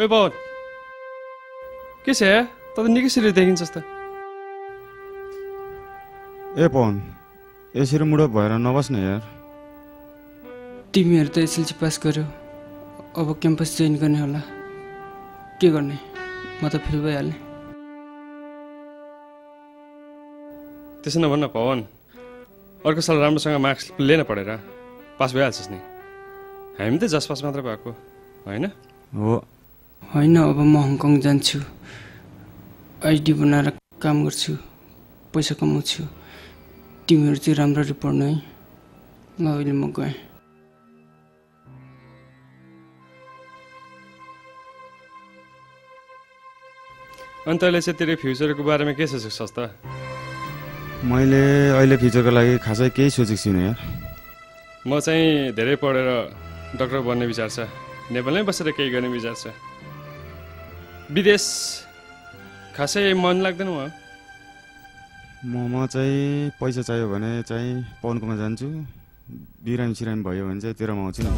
ए पवन के छ या? त निकै सिरियस देखिन्छस् त ए पवन यसरी मुडो भएर नबस्न यार। तिमीहरू त एसएलसी पास गर्यो। अब क्याम्पस जोइन गर्ने होला। के गर्ने? म त फेल भइहालेँ त्यसो नभन्न पवन अर्को साल राम्रोसँग मार्क्स लिएन पढेर पास भइहाल्छस् नि। हामी त जस पास मात्र भएको होइन? हो। होइन अब म हङकङ जान्छु। आइडी बनाएर काम गर्छु पैसा कमाउँछु। तिमीहरू चाहिँ राम्ररी पढ्नु है। ल अहिले म गएँ। अनि तैँले चाहिँ तेरो फ्युचरको बारेमा के सोचेको त? मैले अहिले फ्युचरको लागि खासै केही सोचेको छुइनँ यार। म चाहिँ धेरै पढेर डक्टर बन्ने विचार छ। नेपालमै बसेर केही गर्ने विचार छ। विदेश खासै मन लाग्दैन म ममा चाहिँ पैसा चाहियो भने चाहिँ पवनकोमा जान्छु। बिरामी सिरामी भयो भने चाहिँ तेरोमा आउँछु नि।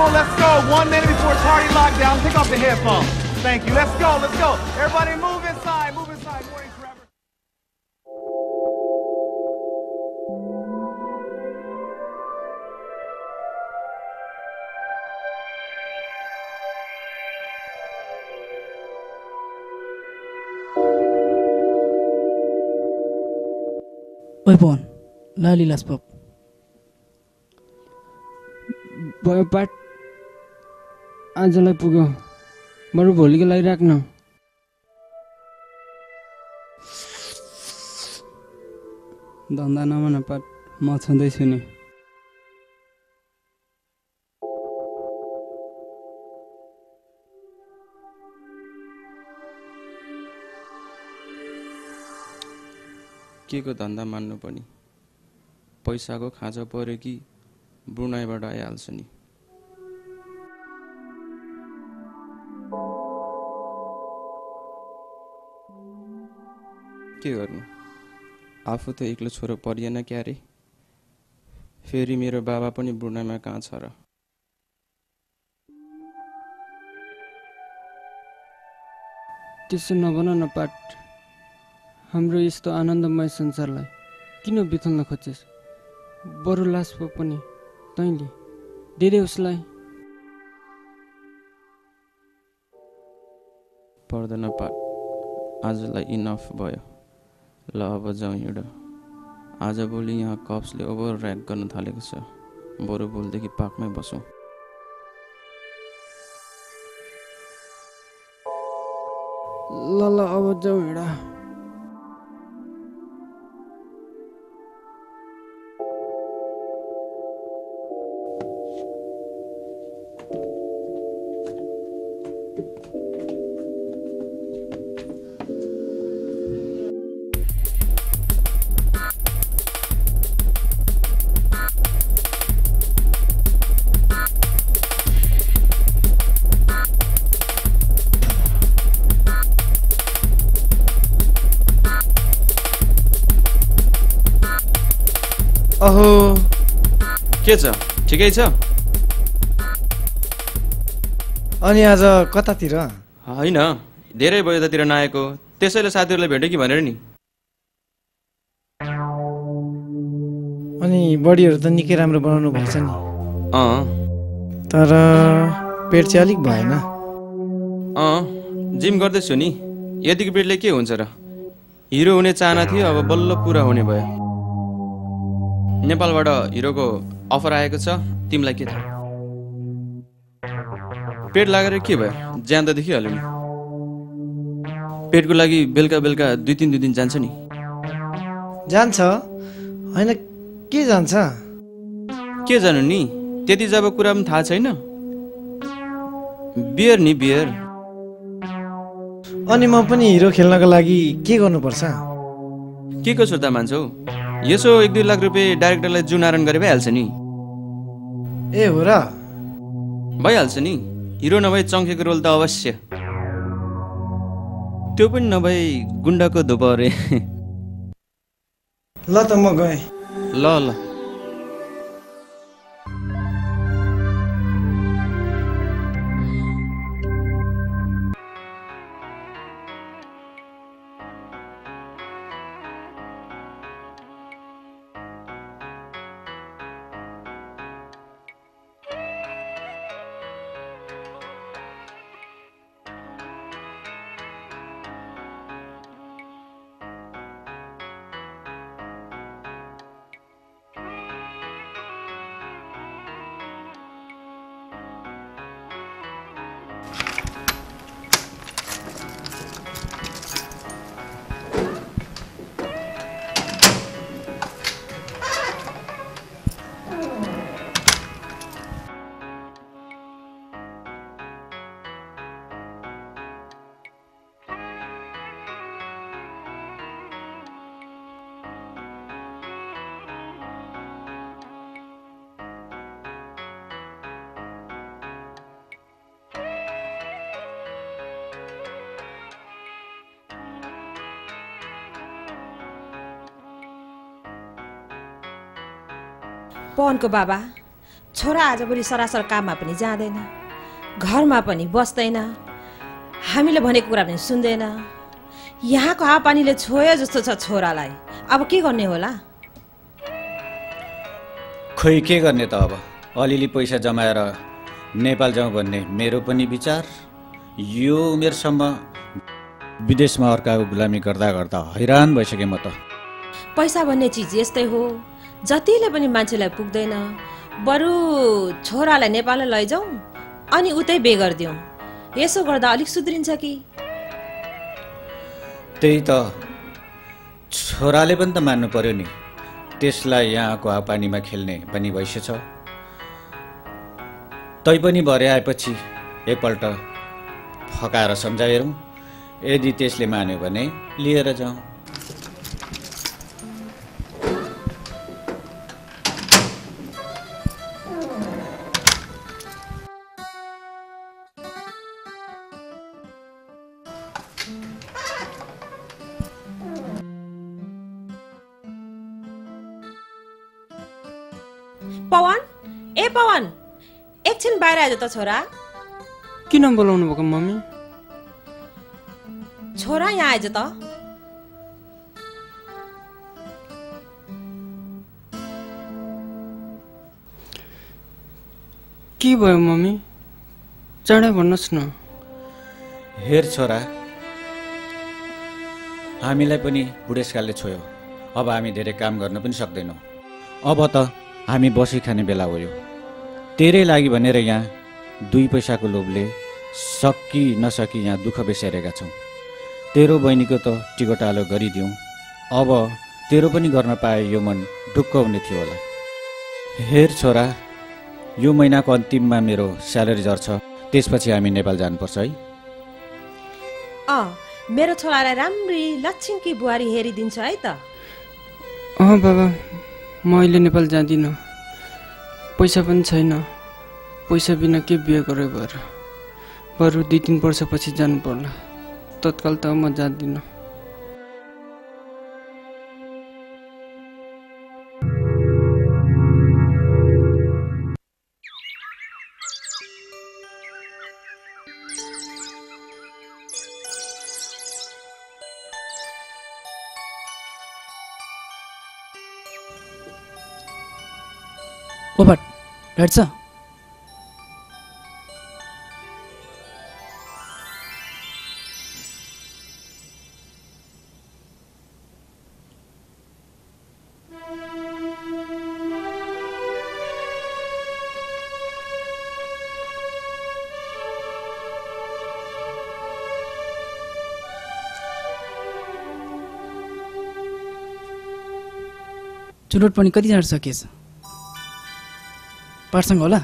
people, let's go. One minute before party lockdown, pick off the headphones. Thank you. Let's go, let's go. Everybody move inside, move inside. Morning forever. Weapon, Lali Laspop. But आजलाई पुग्यो। बरु भोलिको लागि राख्न। धन्दा नमान पाठ म छँदैछु नि। के को धन्दा मान्नु पनि पैसाको खाँचो पऱ्यो कि ब्रुनाइबाट आइहाल्छ नि? के गर्नु? आफू त एक्लो छोरो परिएन क्यारे? फेरि मेरो बाबा पनि ब्रुनाइमा कहाँ छ र? त्यसो नभन न पाठ हाम्रो यस्तो आनन्दमय संसारलाई किन बिथल्न खोज्छस्? बरु लास पो पनि तैँले दे दे उसलाई। पर्दैन पाठ आजलाई इनफ भयो। ल अब जाउँ हिँड। आजभोलि यहाँ कप्सले ओभर ऱ्याक गर्न थालेको छ। बरु भोलिदेखि पार्कमै बसौँ। ल ल अब जाउँ हिँड। ठिकै छ? अनि आज कतातिर? होइन धेरै भयो यतातिर नआएको। त्यसैले साथीहरूलाई भेट्यो कि भनेर नि। अनि बडीहरू त निकै राम्रो बनाउनु भएछ नि। अँ। तर पेट चाहिँ अलिक भएन। अँ जिम गर्दैछु नि। यतिको पेटले के हुन्छ र? हिरो हुने चाहना थियो अब बल्ल पुरा हुने भयो। नेपालबाट हिरोको अफर आएको छ? तिमीलाई के थाहा? पेट लागेर के भयो? ज्यान त देखिहाल्यो नि। पेटको लागि बेलुका बेलुका दुई तिन दुई दिन जान्छ नि। जान्छ? होइन के जान्छ? के जानु नि? त्यति जब कुरा पनि थाहा छैन। बियर नि बियर। अनि म पनि हिरो खेल्नको लागि के गर्नुपर्छ? के को सुर्ता मान्छौ? यसो एक दुई लाख रुपियाँ डाइरेक्टरलाई जुनारण गरे भइहाल्छ नि। ए हो र भइहाल्छ नि। हिरो नभए चङ्खेको रोल त अवश्य। त्यो पनि नभए गुन्डाको धुप अरे। ल त म गएँ। ल ल। पवनको बाबा। छोरा आजभोलि सरासर काममा पनि जाँदैन। घरमा पनि बस्दैन। हामीले भनेको कुरा पनि सुन्दैन। यहाँको हावापानीले छोयो जस्तो छ छोरालाई। अब के गर्ने होला? खोइ के गर्ने त अब? अलिअलि पैसा जमाएर नेपाल जाउँ भन्ने मेरो पनि विचार। यो उमेरसम्म विदेशमा अर्काको गुलामी गर्दा गर्दा हैरान भइसकेँ म त। पैसा भन्ने चिज यस्तै हो। जतिले पनि मान्छेलाई पुग्दैन। बरु छोरालाई नेपाललाई लैजाउँ अनि उतै बे गरिदिउँ यसो गर्दा अलिक सुध्रिन्छ कि? त्यही त। छोराले पनि त मान्नु पर्यो नि। त्यसलाई यहाँको हावापानीमा खेल्ने पनि भइसकेछ तैपनि भरे आएपछि एकपल्ट फकाएर सम्झाइरौँ यदि त्यसले मान्यो भने लिएर जाउँ। आज त छोरा। किन बोलाउनु भएको मम्मी? छोरा यहाँ आइज त। के भयो मम्मी? चाँडै भन्नुहोस् न। हेर छोरा हामीलाई पनि बुढेसकालले छोयो। अब हामी धेरै काम गर्न पनि सक्दैनौँ। अब त हामी बसी खाने बेला भयो तेरै लागि भनेर यहाँ दुई पैसाको लोभले सकि नसकी यहाँ दुःख बेसारेका छौँ। तेरो बहिनीको त टिकोटालो गरिदिउँ अब तेरो पनि गर्न पाए यो मन ढुक्क हुने थियो होला। हेर छोरा यो महिनाको अन्तिममा मेरो स्यालेरी झर्छ। त्यसपछि हामी नेपाल जानुपर्छ है। अँ मेरो छोरालाई राम्री लक्षिङकी बुहारी हेरिदिन्छ है त। अँ बाबा म अहिले नेपाल जाँदिनँ। पैसा पनि छैन। पैसा बिना के बिहे गरे भएर। बरु दुई तिन वर्षपछि जानु पर्ला तत्काल त म जाँदिनँ। ओबाट लाइट छ चुरोट पनि कति झाड सकिएछ? पाठसँग होला?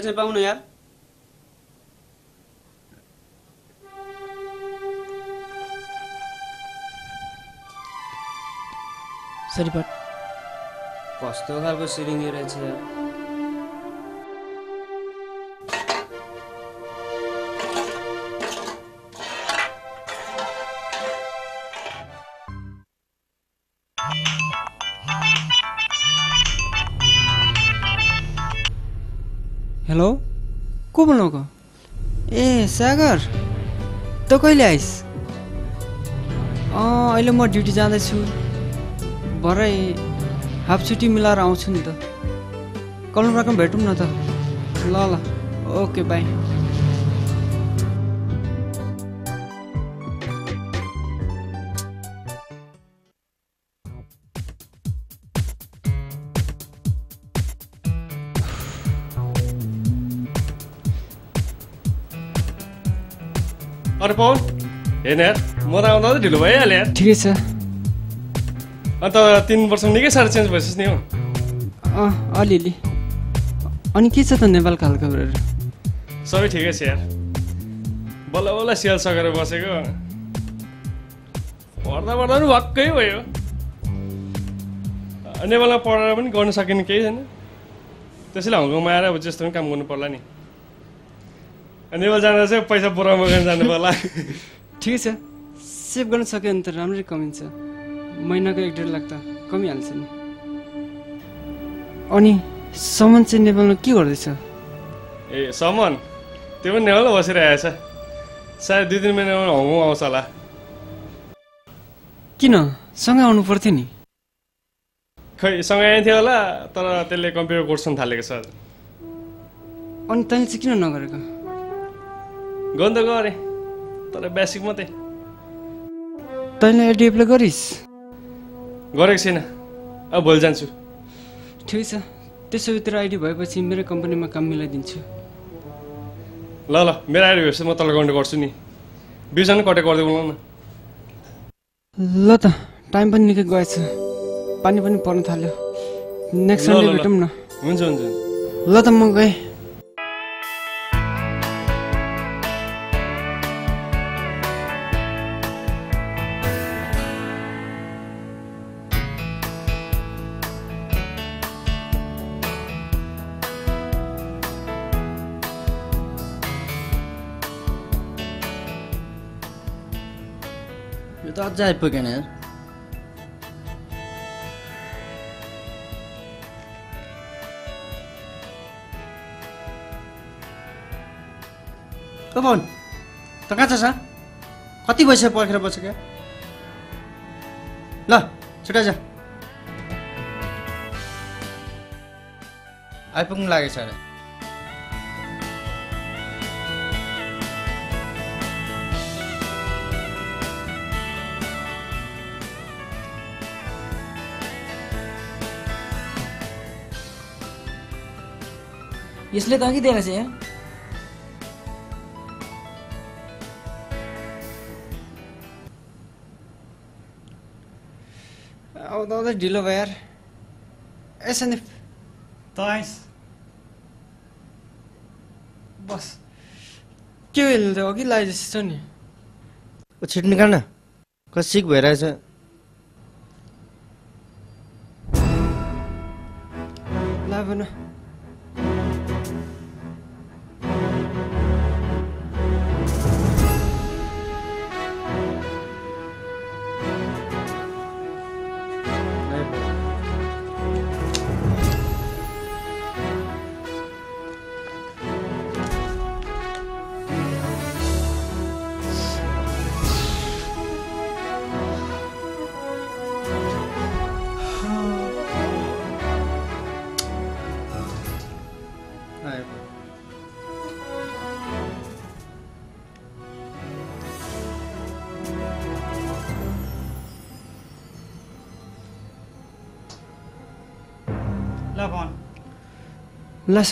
लाइट चाहिँ पाउनु यार सरी पाठ कस्तो खालको सिरिङ्गी रहेछ यार को बोल्नुको ए सागर। त कहिले आइस? अँ अहिले म ड्युटी जाँदैछु। भरै हाफ छुट्टी मिलाएर आउँछु नि त। कलमराकमा भेटौँ न त। ल ल। Okay bye. ढिलो भइहाल्यो यार। ठिकै छ। अन्त तिन वर्षमा निकै साह्रो चेन्ज भइसक्यो नि हो। अँ अलिअलि। अनि के छ त नेपालको हालखबरहरू सबै ठिकै छ यार। बल्ल बल्ल सियाल सकेर बसेको। पढ्दा पढ्दा पनि भक्कै भयो। नेपालमा पढेर पनि गर्नु सकिने केही छैन। त्यसैले हङकङमा आएर अब जस्तो पनि काम गर्नु पर्ला नि। नेपाल जाँदा चाहिँ पैसा बोरामा जानु पर्ला ठिकै छ। सेभ गर्न सक्यो भने त राम्ररी कमिन्छ। महिनाको एक डेढ लाख त कमिहाल्छ नि। अनि समन चाहिँ नेपालमा के गर्दैछ? ए समन त्यो पनि नेपालमा बसिरहेको छ। सायद दुई तिन महिनामा हङकङ आउँछ होला। किन? सँगै आउनु पर्थ्यो नि। खै सँगै आइन्थ्यो होला तर त्यसले कम्प्युटर कोर्स पनि थालेको छ। अनि तैँले चाहिँ किन नगरेको? गर्नु त गरेँ तर बेसिक मात्रै। तैँले एडी एप्लाई गरिस्। गरेको छैन। अब भोलि जान्छु। ठिकै छ। त्यसो भए तेरो आइडी भएपछि मेरो कम्पनीमा काम मिलाइदिन्छु। ल ल मेरो आएर भेट्छ म तल गाउँदै गर्छु नि। बिउसँग कटे गर्दै बोलाउँ न। ल त टाइम पनि निकै गएछ। पानी पनि पर्न थाल्यो। Next Sunday. भेटौँ न। हुन्छ हुन्छ। ल त म गएँ। आइपुगेन यार ओ पवन त कहाँ छ कति भइसक्यो पर्खेर बस्यो क्या ल छिटो जा आइपुग्नु लागेछ यसले त अघि दिएर चाहिँ यार आउँदा आउँदै ढिलो भयो यार ए सन्दीप त आइस बस के हेर्नु त्यो अघि लाए जस्तो छ नि। ओ छिट निकाल न कति सिक भइरहेछ ला भन ला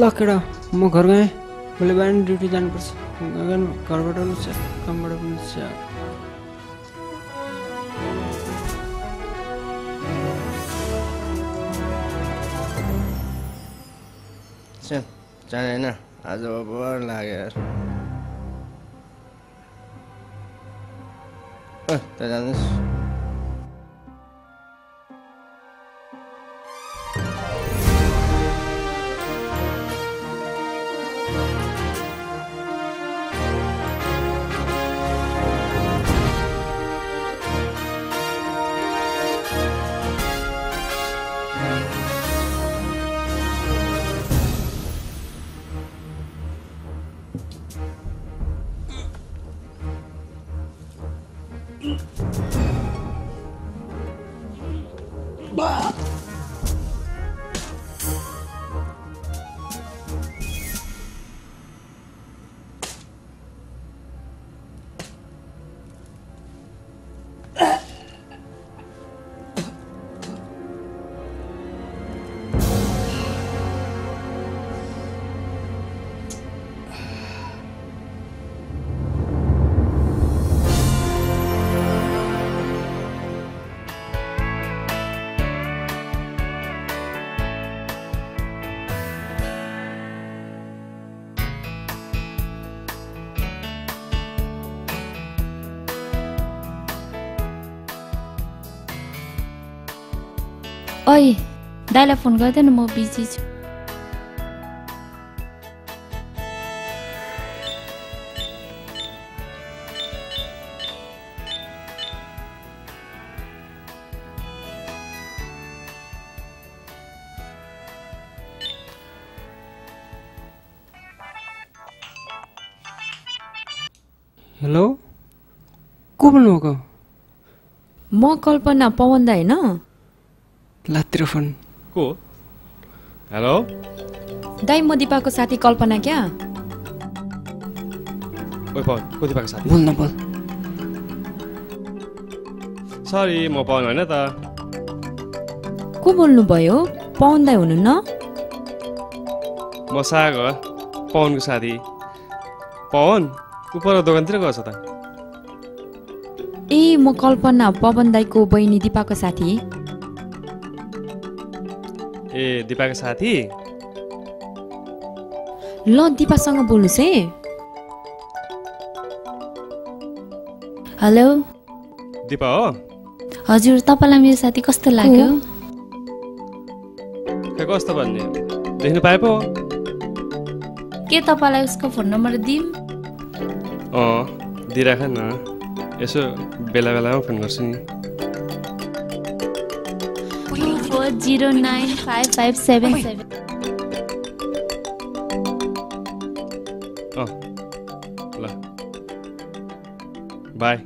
ल केटा म घर गएँ। भोलि बिहान ड्युटी जानुपर्छ घरबाट पनि छ कामबाट पनि आज बर लाग्यो यार। त दाइलाई फोन गर्दैन म बिजी छु हेलो को बोल्नुभएको म कल्पना पवन दाई होइन लातिर फोन को? हेलो? दाई म दिपाको साथी कल्पना क्या? ओइ पवन कति भएको साथी? बोल न बोल सरी म पवन होइन त। को बोल्नुभयो? पवन दाई हुनुहुन्न? म सागर पवनको साथी। पवन उपर दोकानतिर गएछ त। ए म कल्पना पवन दाईको बहिनी दिपाको साथी। ए दिपाको साथी? ल दिपासँग बोल्नुहोस् है। हेलो? दिपा हो? हजुर तपाईँलाई मेरो साथी कस्तो लाग्यो? कस्तो भन्ने? देख्नु पाए पो के तपाईँलाई उसको फोन नम्बर दिउँ अँ दिइराख न। यसो बेला बेलामा फोन गर्छु नि। Zero nine five five seven seven. ल। Bye.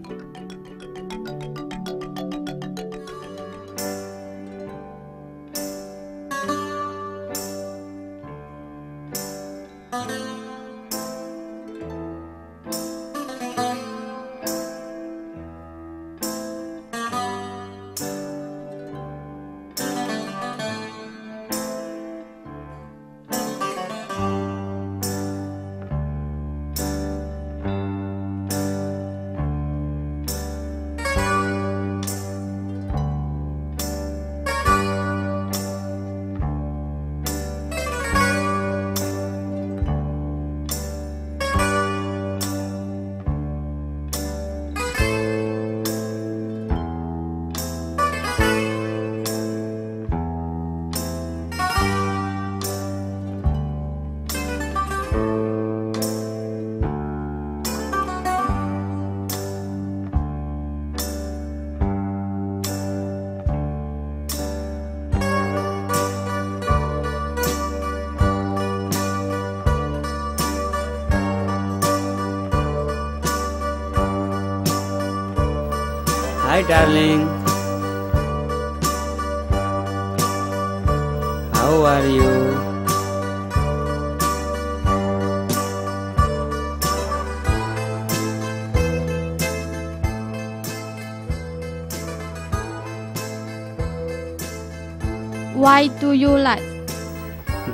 Why do you like?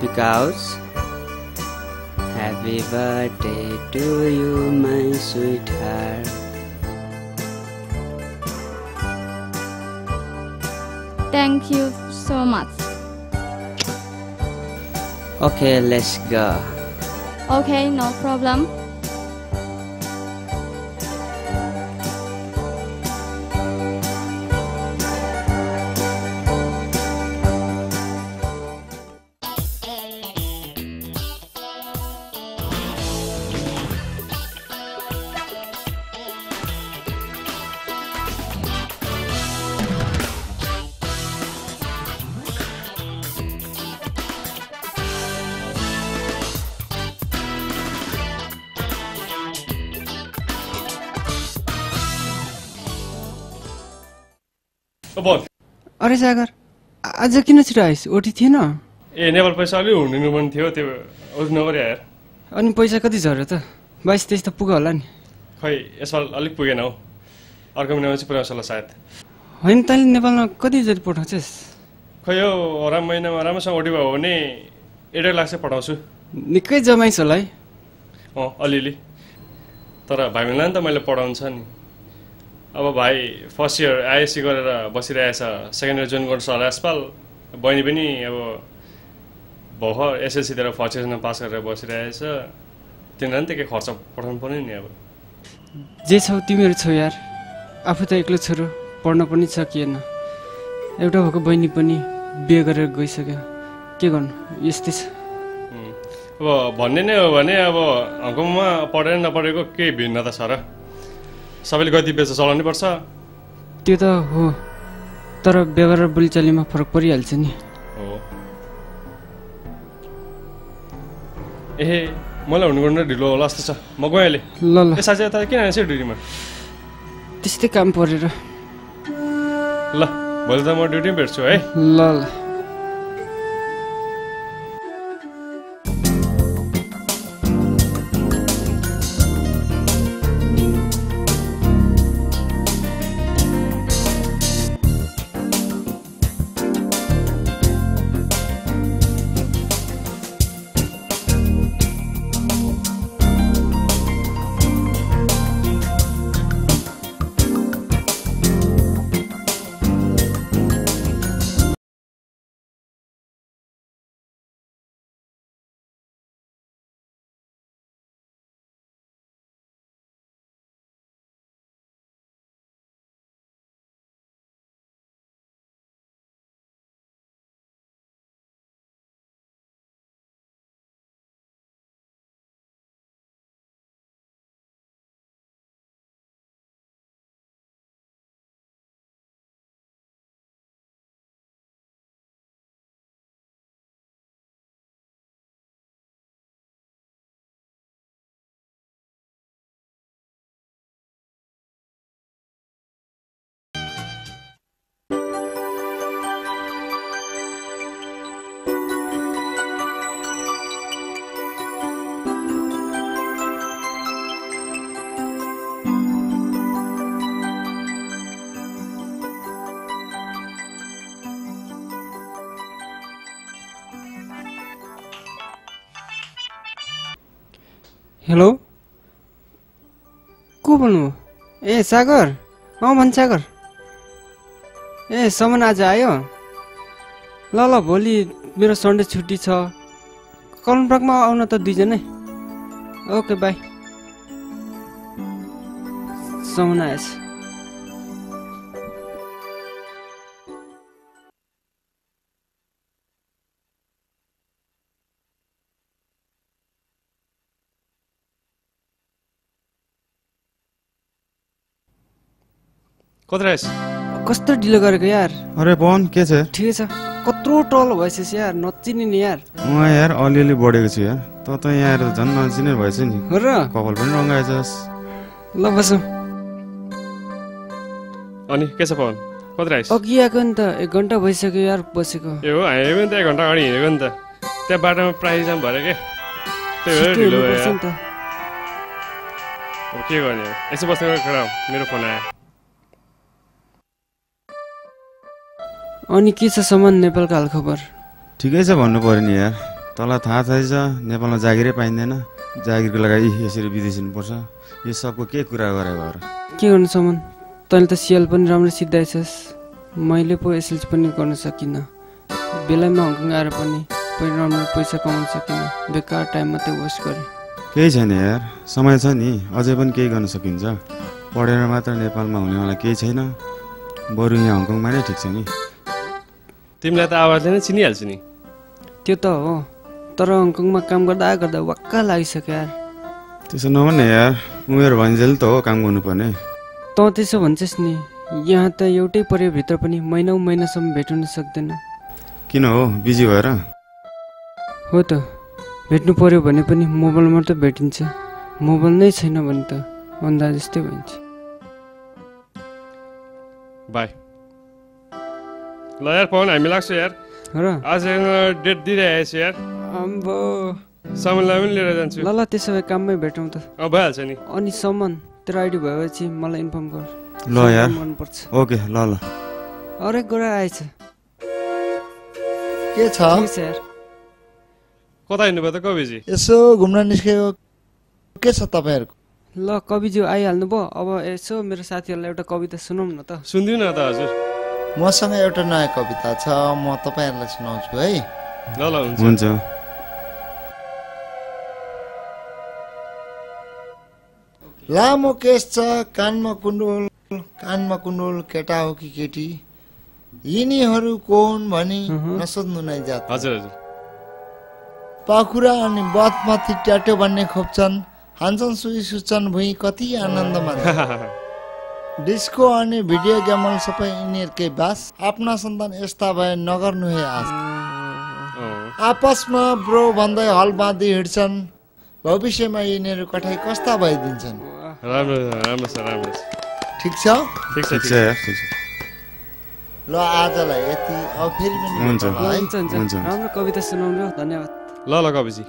Because happy birthday to you, my sweetheart. Thank you so much. Okay, let's go. Okay, no problem. अरे सागर आज किन छिटो आइस ओटी थिएन। ए नेपाल पैसा अलि हुनु पनि थियो त्यो उस नगरी यार अनि पैसा कति झऱ्यो त? बाइस तेइस त पुग्यो होला नि। खै यसपाल अलिक पुगेन हौ। अर्को महिनामा चाहिँ पुऱ्याउँछ होला सायद। होइन तैँले नेपालमा कति जति पठाउँछस्? खै यो हराम महिनामा राम्रोसँग ओटी भयो भने एक डेढ लाख चाहिँ पठाउँछु। निकै जमाइस होला है। अँ अलिअलि। तर भाइ मिलाई नि त मैले पढाउनु छ नि। अब भाइ फर्स्ट इयर आइएससी गरेर बसिरहेछ सेकेन्ड इयर जोइन गर्छ होला यसपाल। बहिनी पनि अब भर्खर एसएलसीतिर फर्स्ट इयरमा पास गरेर बसिरहेछ। तिनीहरूलाई नि त केही खर्च पठाउनु पर्ने नि अब। जे छौ तिमीहरू छौ यार। आफू त एक्लो छोरो पढ्न पनि सकिएन। एउटा भएको बहिनी पनि बिहे गरेर गइसक्यो। के गर्नु? यस्तै छ। अब भन्ने नै हो भने अब हङकङमा पढेर नपढेको केही भिन्नता छ र। सबैले गति बेच चलाउनै पर्छ। त्यो त हो। तर व्यवहार र बोलीचालीमा फरक परिहाल्छ नि। हो। ए मलाई हुनु गर्नु ढिलो होला जस्तो छ। म गएँ अहिले ल। ल साँच्चै त किन आएछ ड्युटीमा? त्यस्तै काम परेर। ल भोलि त म ड्युटीमा भेट्छु है। ल ल। हेलो? को बोल्नु? ए सागर। अँ भन् सागर ए सामान आज आयो। ल ल भोलि मेरो सन्डे छुट्टी छ। कलमबागमा आउन त दुईजनै। Okay bye. सामान आएछ। कति रहेछ कस्तो ढिलो गरेको यार? अरे पवन के छ ठिकै छ। कत्रो टल भइसकेछ यार नचिने नि यार। म यार अलिअलि बढेको छु यार। त त यहाँ आएर त झन् नचिने भएछ नि। हो र। कपाल पनि रङ्गाएछस् ल बसौँ। अनि के छ पवन? कति रहेछ अघि आएको नि त एक घन्टा भइसक्यो यार बसेको। ए हो हामी पनि त एक घन्टा अगाडि हिँडेको नि त। त्यहाँ बाटोमा प्राइज जाम भएर के? त्यही भएर ढिलो भयो अब के गर्ने? यसो बस्ने हो, मेरो फोन आयो। अनि के छ सामान नेपालको हालखबर ठिकै छ भन्नु पऱ्यो नि यार। तँलाई थाहा छैछ नेपालमा जागिरै पाइँदैन। जागिरको लागि यसरी विदेशिनुपर्छ यो सबको के कुरा गरे भएर? के गर्नु सामान तैँले त सिएल पनि राम्रो सिद्धाएछस् मैले पो एसएलसी पनि गर्न सकिनँ। बेलामा हङकङ आएर पनि पनि राम्रो पैसा कमाउन सकिनँ। बेकार टाइम मात्रै वेस्ट गरेँ। केही छैन यार। समय छ नि। अझै पनि केही गर्न सकिन्छ। पढेर मात्र नेपालमा हुनेवाला केही छैन। बरु यहाँ हङकङमा नै ठिक छ नि। तिमीलाई त आवाजले नै चिनिहाल्छु नि। त्यो त हो तर हङकङमा काम गर्दा गर्दा वाक्क लागिसक्यो यार। त्यसो नभन्ने यार उमेर भइन्जेल त हो काम गर्नुपर्ने। तँ त्यसो भन्छस् नि यहाँ त एउटै परिवारभित्र पनि महिनौ महिनासम्म भेट्नु सक्दैन। किन हो बिजी भएर? हो त भेट्नु पर्यो भने पनि मोबाइलमा त भेटिन्छ मोबाइल नै छैन भने त अन्धा जस्तै भइन्छ। बाई। ल यार पवन हामी लाग्छु यार र आज डेट दिइरहेको छु यार अम्बो सामानलाई पनि लिएर जान्छु ल ल त्यसो भए काममै भेटौँ त अब भइहाल्छ नि अनि सामान तेरो आइडी भएपछि मलाई इन्फर्म गर ल यार गर्नुपर्छ ओके ल ल अरे गोरा आएछ के छ यार कता हिँड्नुभयो त कविजी यसो घुम्न निस्केको के छ तपाईँहरूको ल कविज्यू आइहाल्नु भयो अब यसो मेरो साथीहरूलाई एउटा कविता सुनाउँ न त सुनिदिनु न त हजुर मसँग एउटा नयाँ कविता छ म तपाईँहरूलाई सुनाउँछु है। ल ल हुन्छ। हुन्छ। लामो केस छ कानमा कुण्डुल कानमा कुण्डुल केटा हो कि केटी? यिनीहरू को हुन् भनी नसोध्नु नै जात। हजुर हजुर। पाखुरा अनि बथमाथि ट्याटो भन्ने खोप्छन् हान्छन् सुई सुच्छन् भुइँ कति आनन्द मान्छ डिस्को अनि भिडियो गेमल सबै यिनीहरूकै बास। आफ्ना सन्तान यस्ता भए नगर्नु हे आश आपसमा ब्रो भन्दै हल बाँधी हिँड्छन्। भविष्यमा यिनीहरू कठाइ कस्ता भइदिन्छन्। राम्रो राम्रो छ राम्रो छ। ठिक छ? ठिक छ ठिक छ यार ठिक छ। ल आजलाई यति अब फेरि पनि हुन्छ हुन्छ। राम्रो कविता सुनाउनु धन्यवाद ल ल कविजी।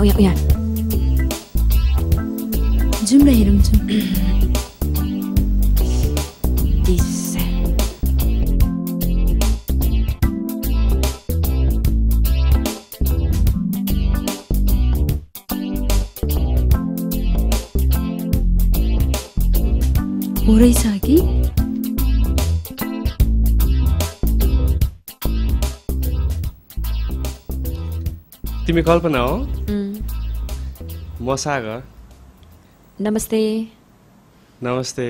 हेर्न उयो उयो उयो जाउँ न हेरौँ जाउँ हो रहेछ कि तिमी कल्पना हो उम्, म सागर नमस्ते। नमस्ते।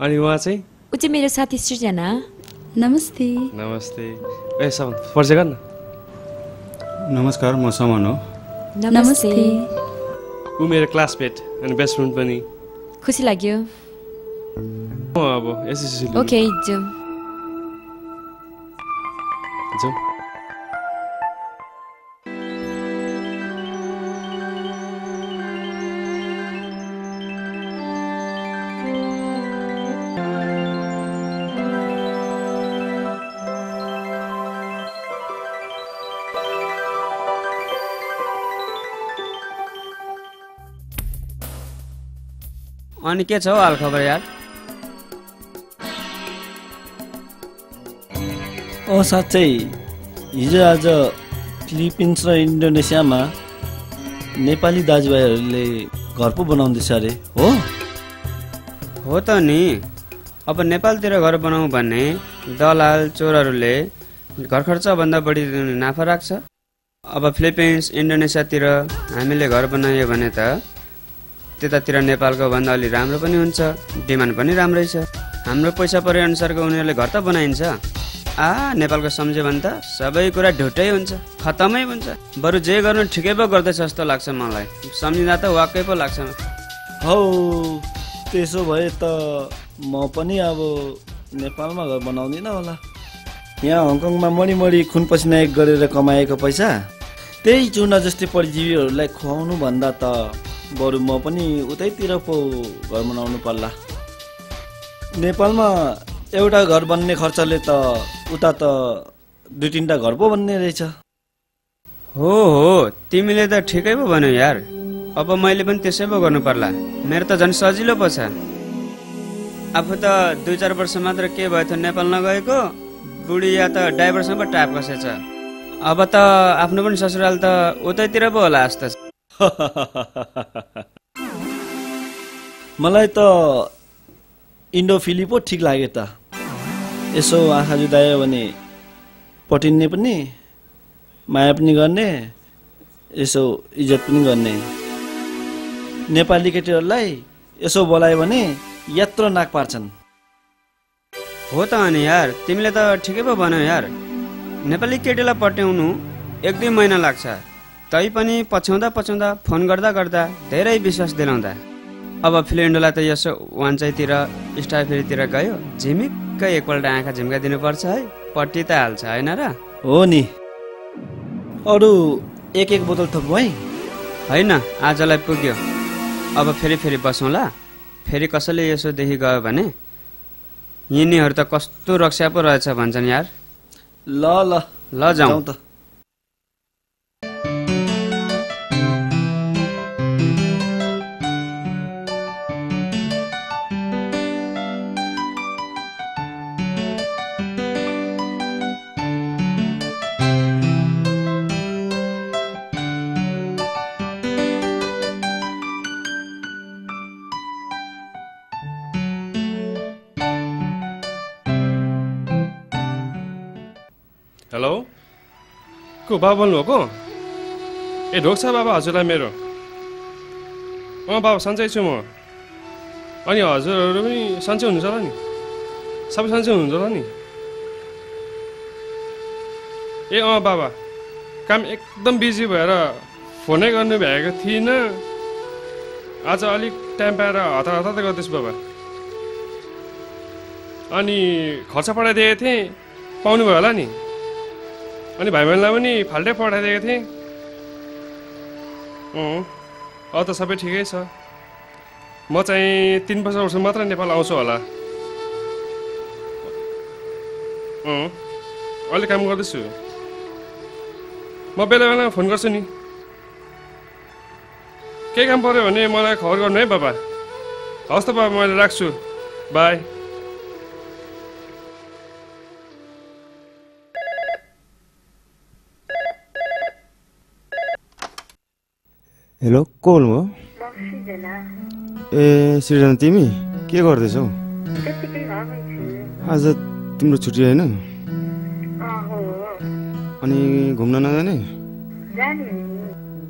अनि उहाँ चाहिँ? ऊ चाहिँ मेरो साथी सृजना। नमस्ते। नमस्ते। ए समन परिचय गर्न। नमस्कार म समन हो। नमस्ते। ऊ मेरो क्लासमेट अनि बेस्ट फ्रेन्ड पनि। खुसी लाग्यो। म अब ओके जाउँ। जाउँ। अनि के छ हौ हाल खबर यार? अँ साँच्चै हिजो आज फिलिपिन्स र इन्डोनेसियामा नेपाली दाजुभाइहरूले घर पो बनाउँदैछ अरे हो? हो त नि। अब नेपालतिर घर बनाऊ भने दलाल चोरहरूले घर खर्चभन्दा बढी नाफा राख्छ। अब फिलिपिन्स इन्डोनेसियातिर हामीले घर बनायो भने त त्यतातिर नेपालको भन्दा अलि राम्रो पनि हुन्छ डिमान्ड पनि राम्रै छ। हाम्रो पैसा परे अनुसारको उनीहरूले घर त बनाइन्छ। आ नेपालको सम्झ्यो भने त सबै कुरा ढुटै हुन्छ खतमै हुन्छ। बरु जे गर्नु ठिकै पो गर्दैछ जस्तो लाग्छ मलाई। सम्झिँदा त वाक्कै पो लाग्छ। हौ त्यसो भए त म पनि अब नेपालमा घर बनाउँदिनँ होला। यहाँ हङकङमा मरी मरी खुन पसिना गरेर कमाएको पैसा। त्यही चुना जस्तै परजीवीहरूलाई खुवाउनु भन्दा त बरु म पनि उतैतिर पो घर बनाउनु पर्ला। नेपालमा एउटा घर बन्ने खर्चले त उता त दुई तिनवटा घर पो बन्ने रहेछ। हो हो तिमीले त ठिकै पो भन्यो यार। अब मैले पनि त्यसै पो गर्नु पर्ला। मेरो त झन् सजिलो पो छ। आफू त दुई चार वर्ष मात्र के भयो थियो नेपाल नगएको बुढी या त ड्राइभरसँग पो टाप कसेछ अब त आफ्नो पनि ससुराल त उतैतिर पो होला जस्तो छ। मलाई त इन्डोफिली पो ठिक लाग्यो त। यसो आँखा जुदायो भने पटिन्ने पनि माया पनि गर्ने यसो इज्जत पनि गर्ने। नेपाली केटीहरूलाई यसो बोलायो भने यत्रो नाक पार्छन्। हो त अनि यार तिमीले त ठिकै पो भन्यौ यार। नेपाली केटीलाई पट्याउनु एक दुई महिना लाग्छ। तै पनि पछ्याउँदा पछ्याउँदा फोन गर्दा गर्दा धेरै विश्वास दिलाउँदा। अब फिलिन्डोलाई त यसो वान्चाइतिर स्टाफेरीतिर गयो झिमिक्कै एकपल्ट आँखा झिम्का दिनुपर्छ है। पट्टी त हाल्छ होइन र? हो नि। अरू एक एक बोतल थप्नु है? होइन आजलाई पुग्यो। अब फेरि फेरि बसौँला। फेरि कसैले यसोदेखि गयो भने? यिनीहरू त कस्तो रक्षा पो रहेछ भन्छन् यार। ल ल। ल जाउँ त। को बाबा बोल्नुभएको ए ढोक बाबा हजुरलाई मेरो। अँ बाबा सन्चै छु म। अनि हजुरहरू पनि सन्चै हुनुहुन्छ होला नि? सबै सन्चै हुनुहुन्छ होला नि? ए अँ बाबा काम एकदम बिजी भएर फोनै गर्नु भ्याएको थिइनँ। आज अलिक टाइम पाएर हतार हतार त गर्दैछु बाबा। अनि खर्च पठाइदिएको थिएँ। पाउनु भयो होला नि? अनि भाइ बहिनीलाई पनि फाल्टै पठाइदिएको थिएँ। अँ अरू त सबै ठिकै छ। म चाहिँ तिन वर्ष वर्ष मात्र नेपाल आउँछु होला। अँ अहिले काम गर्दैछु। म बेला बेलामा फोन गर्छु नि। केही काम पऱ्यो भने मलाई खबर गर्नु है बाबा। हवस् त बाबा मैले राख्छु। बाई। हेलो को बोल्नुभयो ए सृजना तिमी के गर्दैछौ आज तिम्रो छुट्टी होइन अनि घुम्न नजाने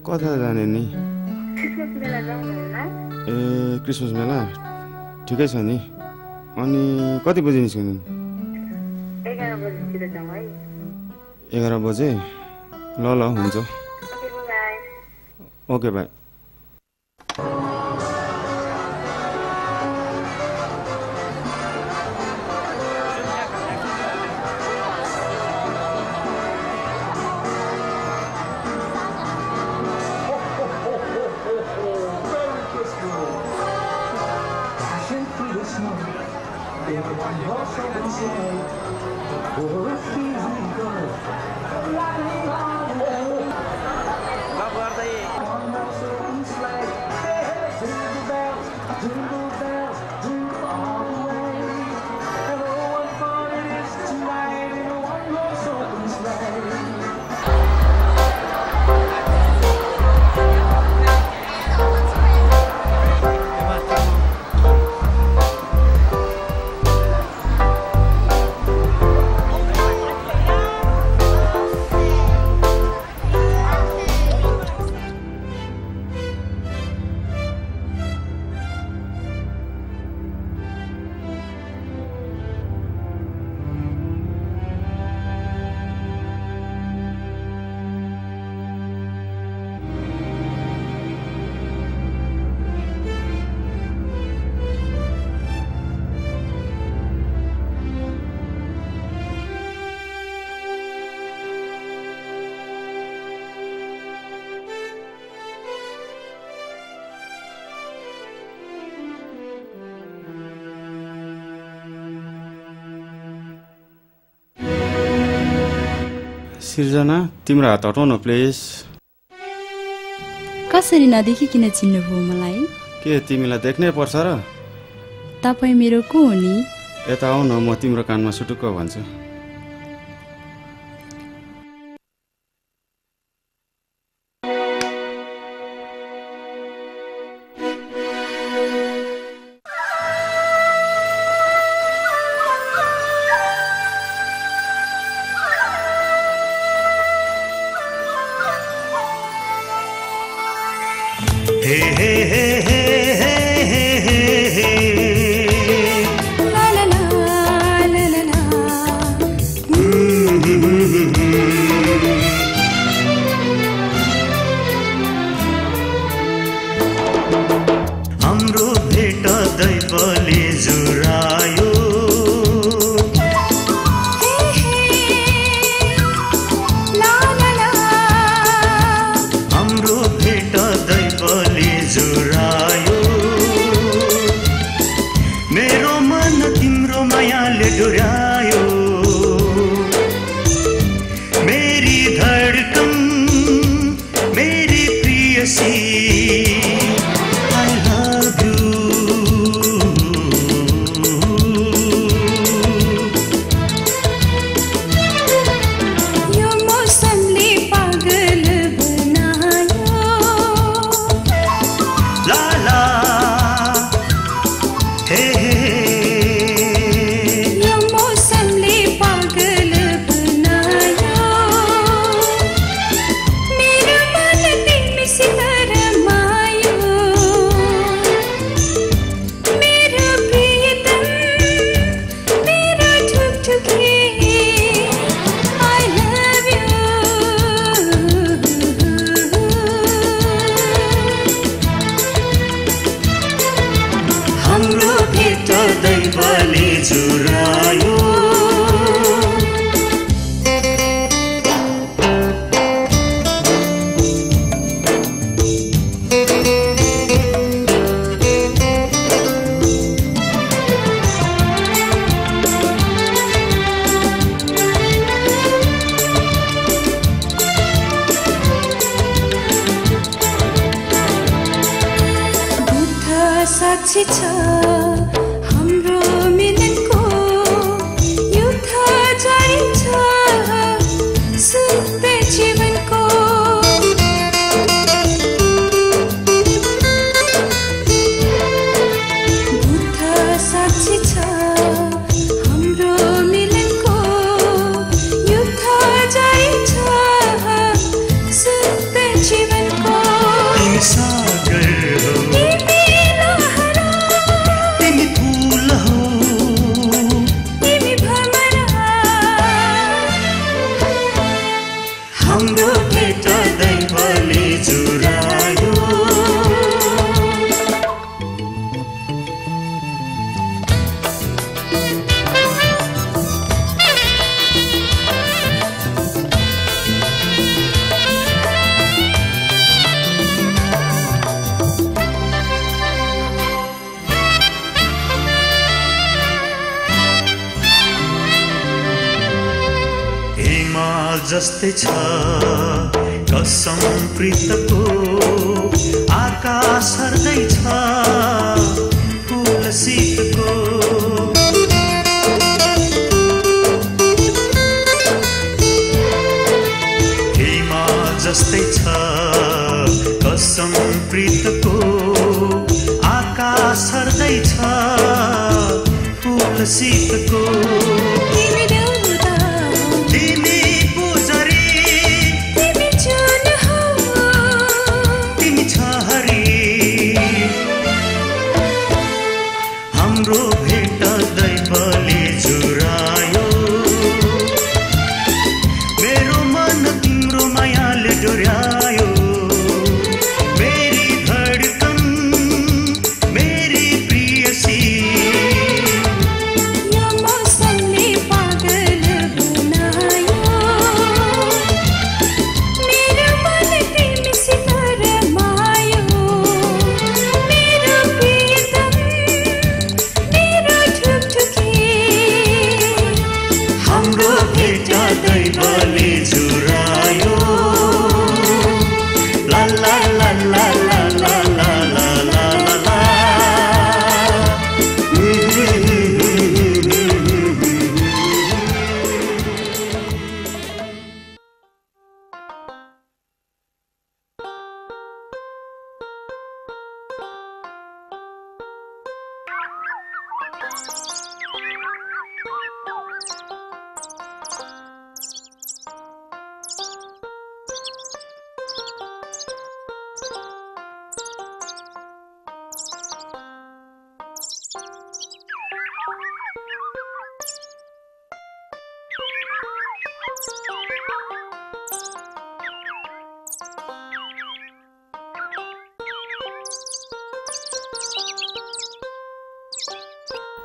कता जाने नि ए क्रिसमस मेला ठिकै छ नि अनि कति बजी निस्किनु एघार बजे ल ल हुन्छ Okay, bye. सृजना तिम्रो हात हटाउन प्लिज। कसरी नदेखिकन चिन्नुभयो मलाई? के तिमीलाई देख्नै पर्छ र? तपाईँ मेरो को हो नि? यता आऊ न म तिम्रो कानमा सुटुक्क भन्छु।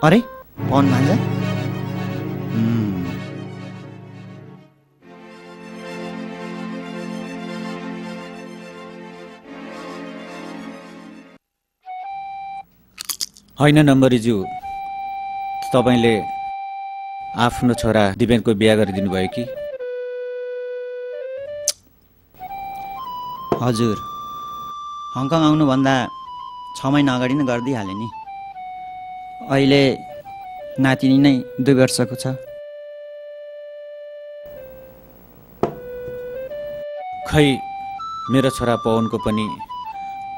अरे पवन भान्जा? होइन नम्बरीज्यू तपाईँले आफ्नो छोरा दिपेनको बिहा गरिदिनु भयो कि? हजुर। हङकङ आउनुभन्दा छ महिना अगाडि नै गरिदिइहालेँ नि। अहिले नातिनी नै दुई वर्षको छ। खै मेरो छोरा पवनको पनि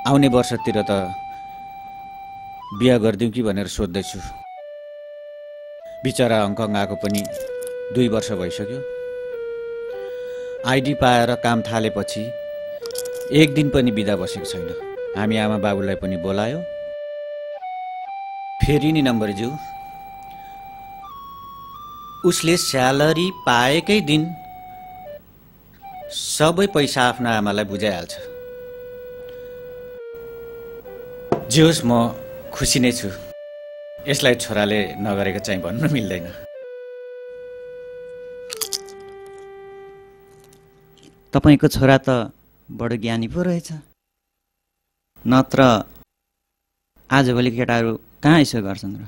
आउने वर्षतिर त बिहा गरिदिउँ कि भनेर सोध्दैछु। बिचरा हङकङ आएको पनि दुई वर्ष भइसक्यो। आइडी पाएर काम थालेपछि एक दिन पनि बिदा बसेको छैन। हामी आमा बाबुलाई पनि बोलायो। फेरि नि नम्बरज्यू उसले स्यालेरी पाएकै दिन सबै पैसा आफ्नो आमालाई बुझाइहाल्छ। जे होस् म खुसी नै छु। यसलाई छोराले नगरेको चाहिँ भन्नु मिल्दैन। तपाईँको छोरा त बडो ज्ञानी पो रहेछ। नत्र आजभोलि केटाहरू कहाँ यसो गर्छन् र?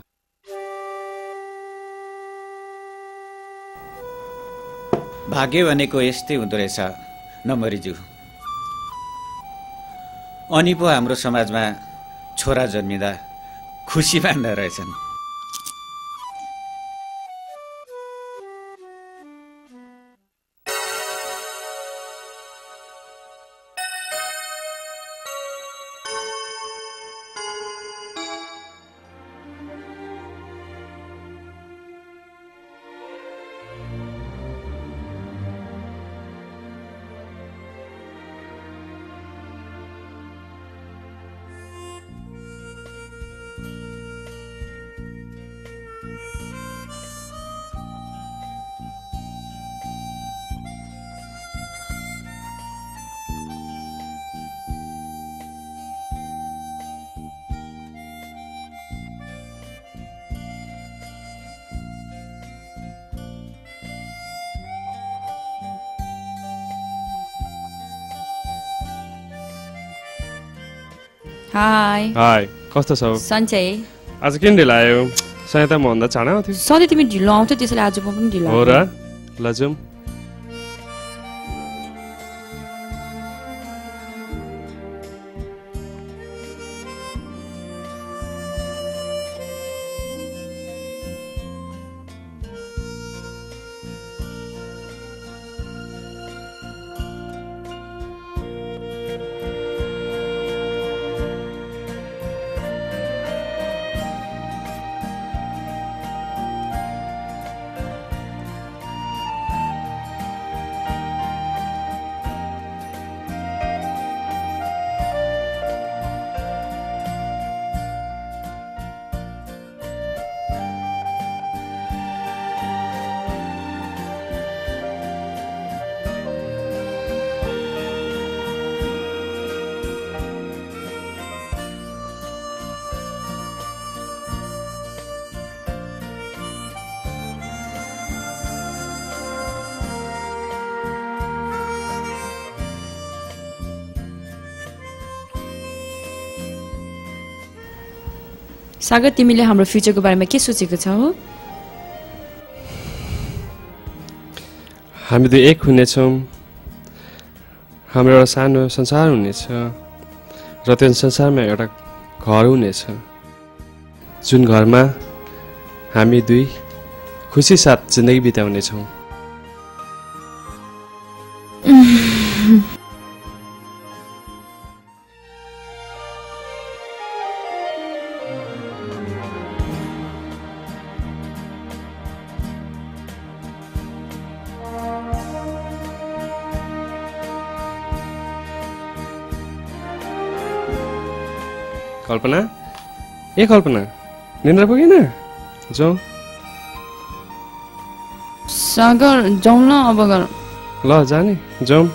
भाग्य भनेको यस्तै हुँदो रहेछ नम्बरीज्यू अनि पो हाम्रो समाजमा छोरा जन्मिँदा खुसी मान्दो रहेछन्। हाई हाई कस्तो छौ? सन्चै आज किन ढिलो आयो सहायता मभन्दा चाँडै आउँथ्यो। सधैँ तिमी ढिलो आउँथ्यो त्यसैले आज म पनि ढिलो हो। र? ल जाउँ सागर तिमीले हाम्रो फ्युचरको बारेमा के सोचेको छौ हामी दुई एक हुनेछौँ। हाम्रो एउटा सानो संसार हुनेछ र त्यो संसारमा एउटा घर हुनेछ। जुन घरमा हामी दुई खुसी साथ जिन्दगी बिताउनेछौँ। ए कल्पना निन्द्रा पुगेन? जाउँ। सागर जाउँ न अब घर। ल जाने। जाउँ।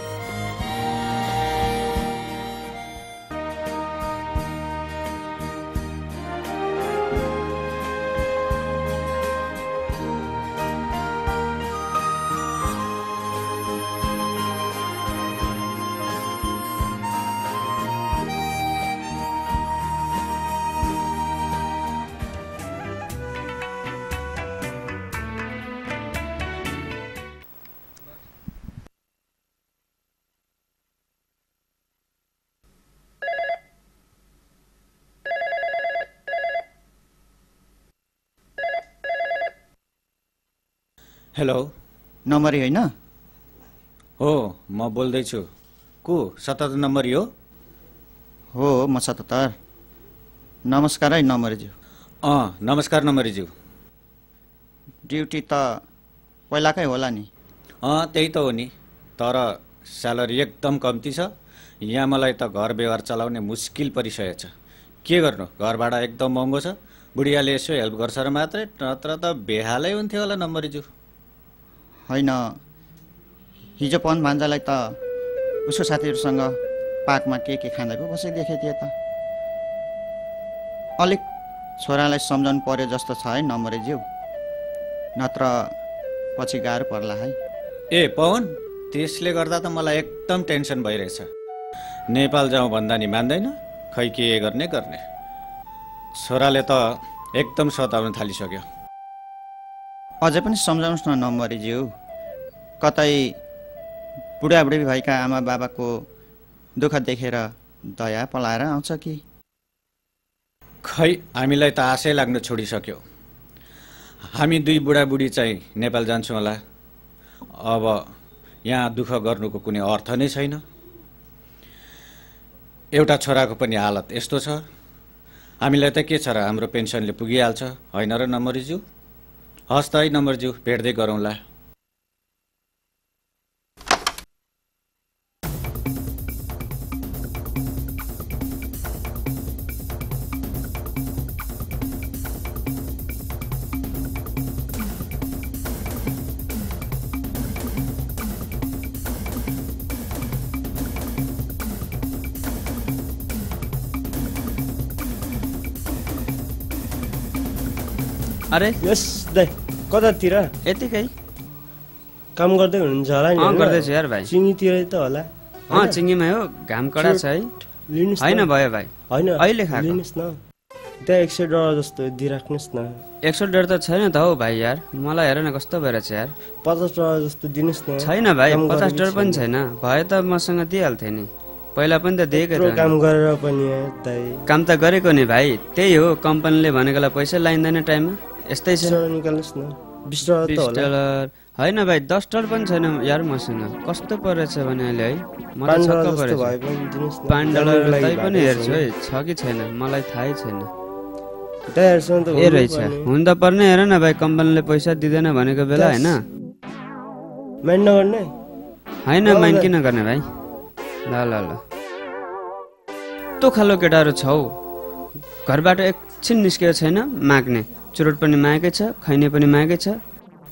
नम्बरी होइन? हो म बोल्दैछु। को सतहत्तर नम्बरी हो? हो म सतहत्तर। नमस्कार है नम्बरज्यू। अँ नमस्कार नम्बरीज्यू। ड्युटी त पहिलाकै होला नि। अँ त्यही त हो नि। तर स्यालेरी एकदम कम्ती छ। यहाँ मलाई त घर व्यवहार चलाउने मुस्किल परिसकेको छ। के गर्नु? घर भाडा एकदम महँगो छ। बुढियाले यसो हेल्प गर्छ र मात्रै नत्र त बेहालै हुन्थ्यो होला नम्बरीज्यू। होइन। हिजो पवन भान्जालाई त उसको साथीहरूसँग पार्कमा के के खाँदा पो बसिदिएको थिएँ त। अलिक छोरालाई सम्झाउनु पर्यो जस्तो छ है नम्बरेज्यू नत्र पछि गाह्रो पर्ला है। ए पवन त्यसले गर्दा त मलाई एकदम टेन्सन भइरहेछ। नेपाल जाउँ भन्दा नि मान्दैन खै के गर्ने गर्ने। छोराले त एकदम सताउन थालिसक्यो। अझै पनि सम्झाउनुहोस् न नम्बरीज्यू। कतै बुढाबुढी भएका आमा बाबाको दुःख देखेर दया पलाएर आउँछ कि? खै हामीलाई त आशै लाग्न छोडिसक्यो। हामी दुई बुढाबुढी चाहिँ नेपाल जान्छौँ होला। अब यहाँ दुःख गर्नुको कुनै अर्थ नै छैन। एउटा छोराको पनि हालत यस्तो छ। हामीलाई त के छ र? हाम्रो पेन्सनले पुगिहाल्छ। होइन र नम्बरज्यू? हस् त है नम्बरज्यू भेट्दै गरौँला। अरे? यस दाइ कतातिर यतिकै? काम गर्दै हुनुहुन्छ होला नि? गर्दैछु यार भाइ। चिनीतिरै त होला। अँ चिङ्गीमा हो। घाम कडा छ है। लिनुहोस् होइन। भयो भाइ। होइन अहिले खाएको। लिनुहोस् न। त्यहाँ एक सय डलर जस्तो दिइराख्नुहोस् न। एक सौ डेढ त छैन त हौ भाइ यार। मलाई हेर न कस्तो भइरहेछ यार। पचास डलर जस्तो दिनुहोस् न। छैन भाइ पचास डलर पनि छैन। भए त मसँग दिइहाल्थेँ नि। पहिला पनि त दिएकै काम गरेर पनि काम त गरेको नि भाइ। त्यही हो कम्पनीले भनेकोलाई पैसा लाइँदैन टाइममा। यस्तै छ। निकाल्नुहोस् न। बिस डलर त बिस होला। डलर। होइन भाइ दस डलर पनि छैन यार मसँग। कस्तो परेछ भने अहिले है? म त पाँच छक्क डलर जस्तो परेछु। पाँच डलर तै पनि हेर्छु। है। छ कि छैन? मलाई थाहै छैन। ए हुनु रहेछ पर्ने। हुन त पर्ने हेर न भाइ कम्पनीले पैसा दिँदैन भनेको बेला होइन। माइन्ड नगर्ने? होइन ल, ल, माइन ल। किन गर्ने भाइ? ल ल ल। तँ खालो केटाहरू छौ। घरबाट एकछिन निस्केको छैन माग्ने। चुरोट पनि मागेकै छ खैने पनि मागेकै छ।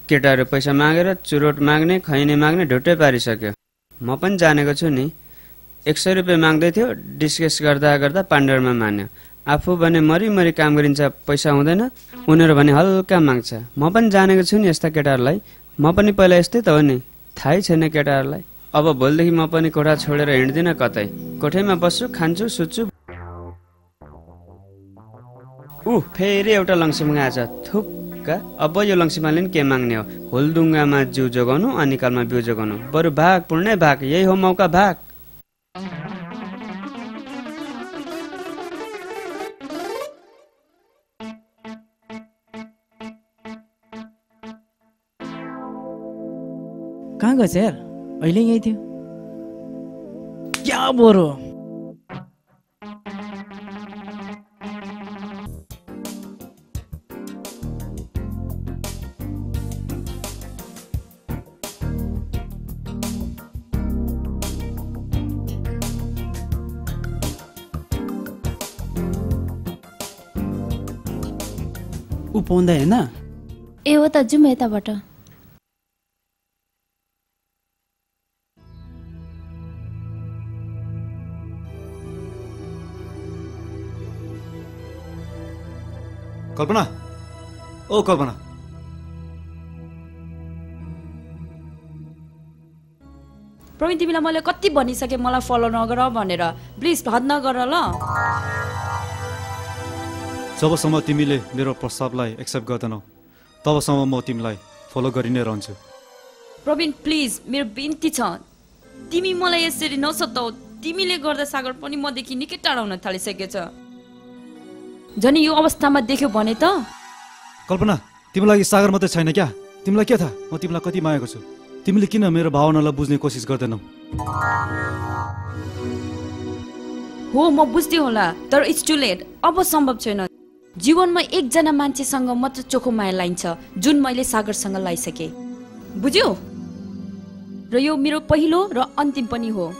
केटाहरू पैसा मागेर चुरोट माग्ने खैने माग्ने ढुट्टै पारिसक्यो। म पनि जानेको छु नि। एक सय रुपियाँ माग्दै थियो डिस्कस गर्दा गर्दा पान्डरमा मान्यो। आफू भने मरिमरि काम गरिन्छ पैसा हुँदैन उनीहरू भने हल्का माग्छ। म पनि जानेको छु नि यस्ता केटाहरूलाई। म पनि पहिला यस्तै त हो नि। थाहै छैन केटाहरूलाई। अब भोलिदेखि म पनि कोठा छोडेर हिँड्दिनँ कतै। कोठैमा बस्छु खान्छु सुत्छु। ऊ फेरि एउटा लङ्सीमा आएछ थुक्का। अब यो लङ्सीमाले नि के माग्ने हो? हुलडुङ्गामा जिउ जोगाउनु अनिकालमा बिउ जोगाउनु। बरु भाग पुण्य भाग यही हो मौका भाग। कहाँ गएछ अहिले यहीँ थियो। क्या बोरो? पाउँदा होइन ए हो त जाउँ यताबाट। कल्पना? ओ कल्पना। प्रवीण तिमीलाई मैले कति भनिसकेँ मलाई फलो नगर भनेर। प्लिज हद नगर ल। जबसम्म तिमीले मेरो प्रस्तावलाई एक्सेप्ट गर्दैनौ। तबसम्म म तिमीलाई फलो गरि नै रहन्छु। प्रवीण प्लिज मेरो बिन्ती छ। तिमी मलाई यसरी नसताउ। तिमीले गर्दा सागर पनि मदेखि निकै टाढा हुन थालिसकेछ झन् यो अवस्थामा देख्यो भने त? कल्पना तिमीलाई लागि सागर मात्रै छैन क्या? तिमीलाई के थाहा? म तिमीलाई कति मागेको छु। तिमीले किन मेरो भावनालाई बुझ्ने कोसिस गर्दैनौ? हो म बुझ्दै होला तर इट्स टु लेट अब सम्भव छैन। जीवनमा एकजना मान्छेसँग मात्र चोखो माया लाइन्छ जुन मैले सागरसँग लाइसकेँ। बुझ्यौ? र यो मेरो पहिलो र अन्तिम पनि हो।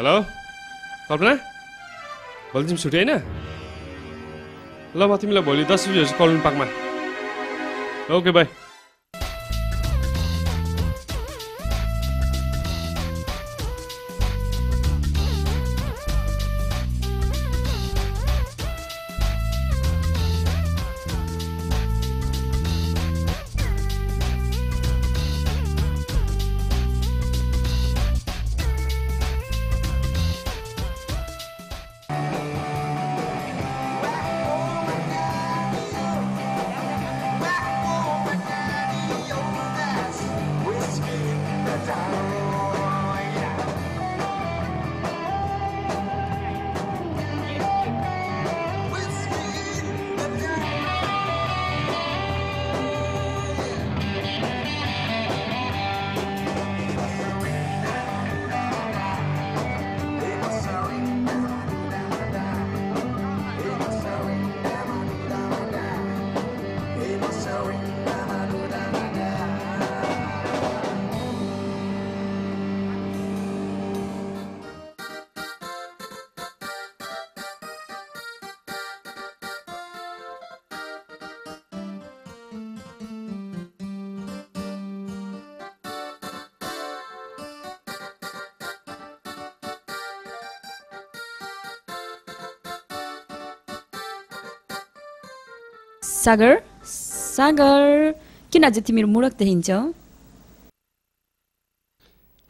हेलो कल्पना भोलि तिमी छुट्टी होइन? ल म तिमीलाई भोलि दस बजी हेर्छु कलुन पार्कमा। Okay by. सागर सागर किन आज तिमीहरू मुडक देखिन्छौ?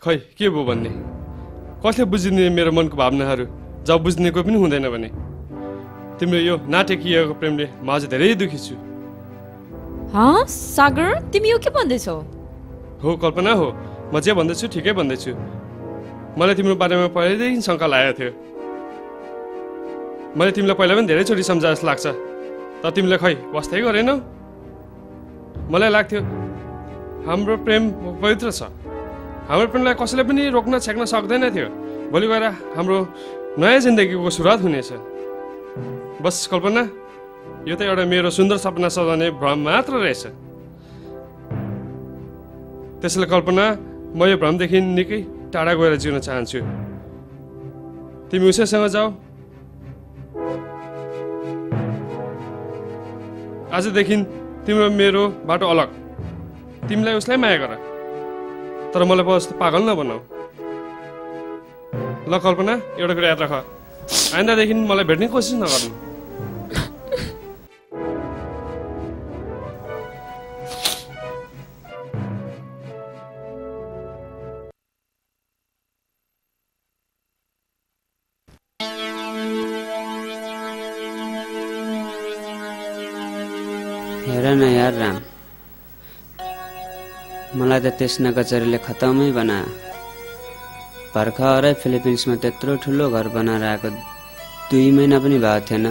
खै के भयो भन्ने? कसले बुझिदिने मेरो मनको भावनाहरू? जब बुझ्ने कोही पनि हुँदैन भने। तिम्रो यो नाटकीयको प्रेमले म आज धेरै दुखी छु। हँ सागर तिमी यो के भन्दैछौ? हो कल्पना हो। म जे भन्दैछु ठिकै भन्दैछु। मलाई तिम्रो बारेमा पहिल्यैदेखि शङ्का लागेको थियो। मैले तिमीलाई पहिला पनि धेरैचोटि सम्झाए जस्तो लाग्छ। तर तिमीले खै वास्तै गरेनौ? मलाई लाग्थ्यो हाम्रो प्रेम पवित्र छ। हाम्रो प्रेमलाई कसैले पनि रोक्न छेक्न सक्दैन थियो। भोलि गएर हाम्रो नयाँ जिन्दगीको सुरुवात हुनेछ। बस कल्पना यो त एउटा मेरो सुन्दर सपना सजाउने भ्रम मात्र रहेछ। त्यसैले कल्पना म यो भ्रमदेखि निकै टाढा गएर जिउन चाहन्छु। तिमी उसैसँग जाऊ। आजदेखि तिम्रो मेरो बाटो अलग। तिमीलाई उसलाई माया गर। तर मलाई बस पागल नबनाऊ। ल कल्पना एउटा कुरा याद राख। आइन्दादेखि मलाई भेट्ने कोसिस नगर्नु। राम। मलाई त त्यस नकचरीले खतमै बनायो भर्खरै फिलिपिन्समा त्यत्रो ठुलो घर बनाएर आएको दुई महिना पनि भएको थिएन।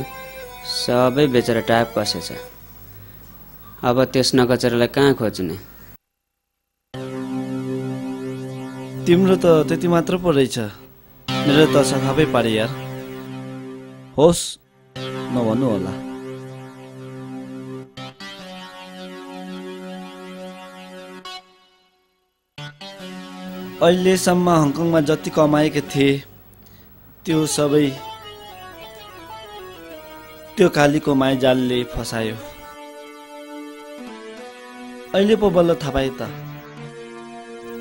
सबै बेचेर टाप कसेछ। अब त्यस नकचरीलाई कहाँ खोज्ने? तिम्रो त त्यति मात्र पो रहेछ। मेरो त सखापै पारे यार। होस् नभन्नु होला। अहिलेसम्म हङकङमा जति कमाएका थिए त्यो सबै त्यो कालीको मायाजालले फसायो। अहिले पो बल्ल थाहा पाएँ त।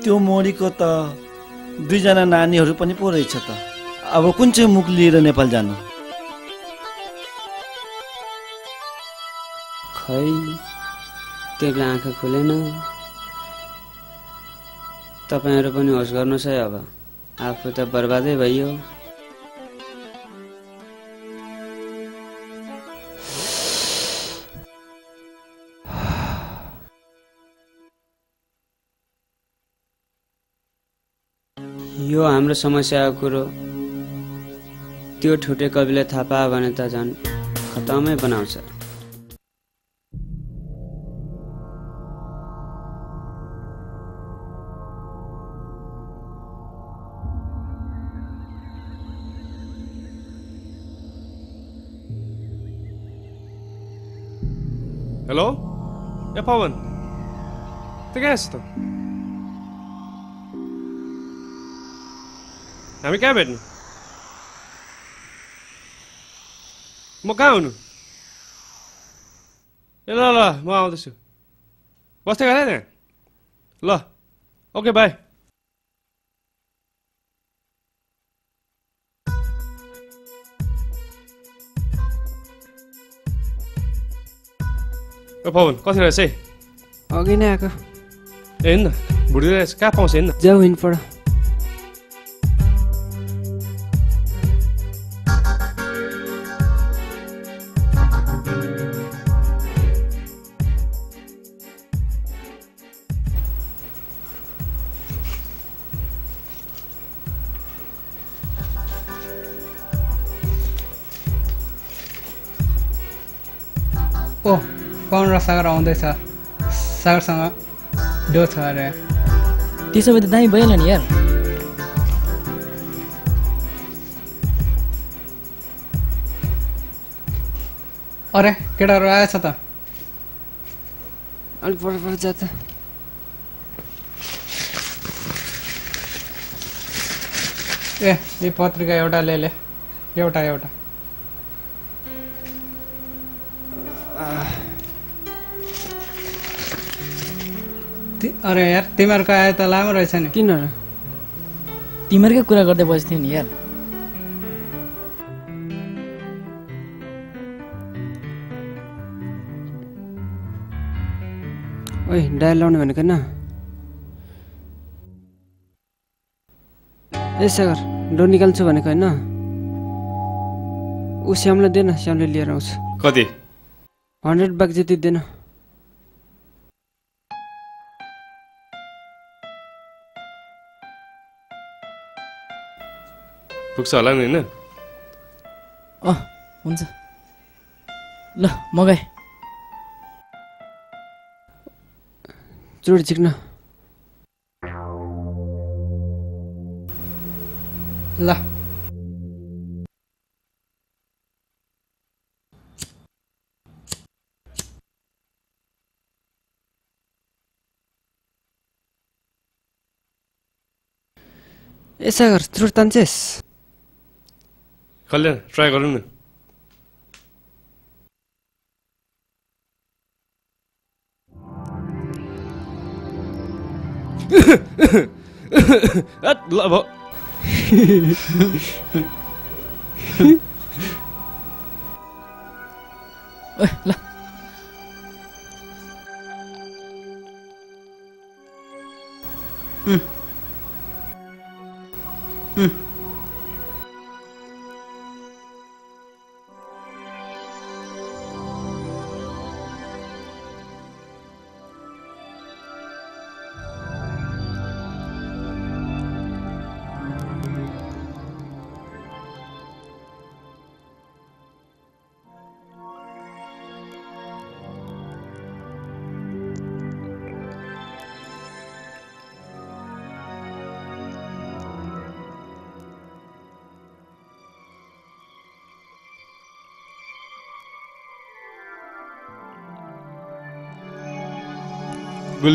त्यो मोडीको त दुईजना नानीहरू पनि पो रहेछ त। अब कुन चाहिँ मुख लिएर नेपाल जानु? खै त्यसले आँखा खुलेन? तपाईँहरू पनि होस् गर्नुहोस् है अब। आफू त बर्बादै भइयो। यो हाम्रो समस्याको कुरो। त्यो ठुटे कविले थाहा पायो भने त झन् खतमै बनाउँछ। हेलो ए पवन त कहाँ छ त हामी कहाँ भेट्नु म कहाँ हुनु ए ल ल म आउँदैछु बस्दै गर त्यहाँ ल ओके बाई ओ पवन कति रहेछ है अघि नै आएको हेर्न न भुडी रहेछ कहाँ पाउँछ हेर्न जाऊ हिँडपड ओ सागर आउँदैछ सागरसँग डो छ अरे त्यसो भए त दामी भइहाल्यो नि यार। अरे केटाहरू आएछ त? अलिक पर पर जा त। ए यो पत्रिका एउटा ले ले। एउटा एउटा। अरे यार तिमीहरूको आए त लामो रहेछ नि। किन? तिमीहरूकै कुरा गर्दै बस्थ्यौ नि यार। ओइ डायल लाउने भनेको होइन? ए सागर डो निकाल्छु भनेको होइन? ऊ श्यामलाई दे न श्यामले लिएर आउँछ। कति? हन्ड्रेड बाग जति दिएन पुग्छ होला नि होइन? अँ हुन्छ। ल मगाए चुड चिक्न। ल। चुड तान्छेस्? कल्याण ट्राई गरौँ न ल ओए ल.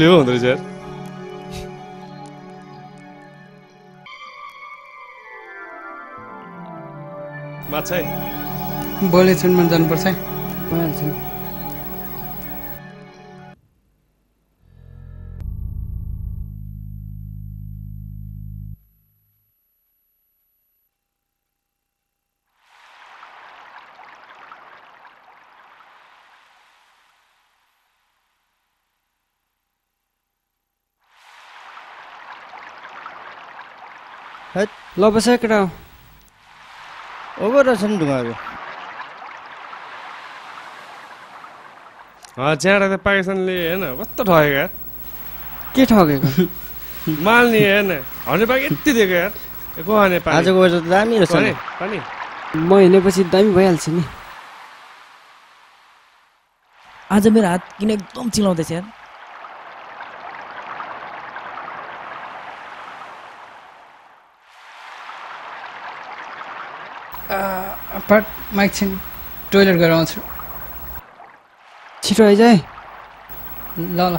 गुलियो हुँदो रहेछ यार माछा है भोलि एकछिनमा जानुपर्छ है ल बस है केटा हो। ओभर रहेछ नि ढुङ्गाहरू। च्याँडा त पाकिस्तानले हेर्न कस्तो ठगेको? यार के ठगेको? माल नि हेर्न हन्ड्रेड पाक यति दिएको यार। को हाने आजको वेदर त दामी रहेछ नि। पानी म हिँडेपछि दामी भइहाल्छ नि। आज मेरो हात किन एकदम चिलाउँदैछ यार? म एकछिन टोइलेट गएर आउँछु। छिटो आइज है ल ल।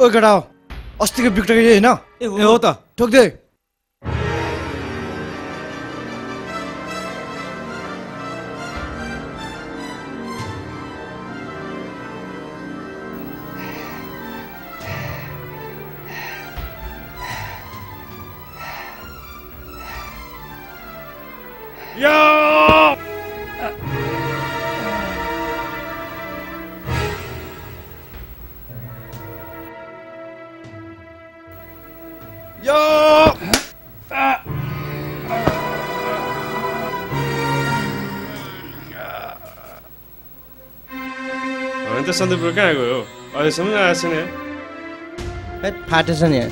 ओ केटा हो अस्तिको बिक्टो होइन ए हो। त। ठोक्दै होइन त सन्दीप ब्रो कहाँ गयो अहिलेसम्म आएको छैन फाटेछ नि यहाँ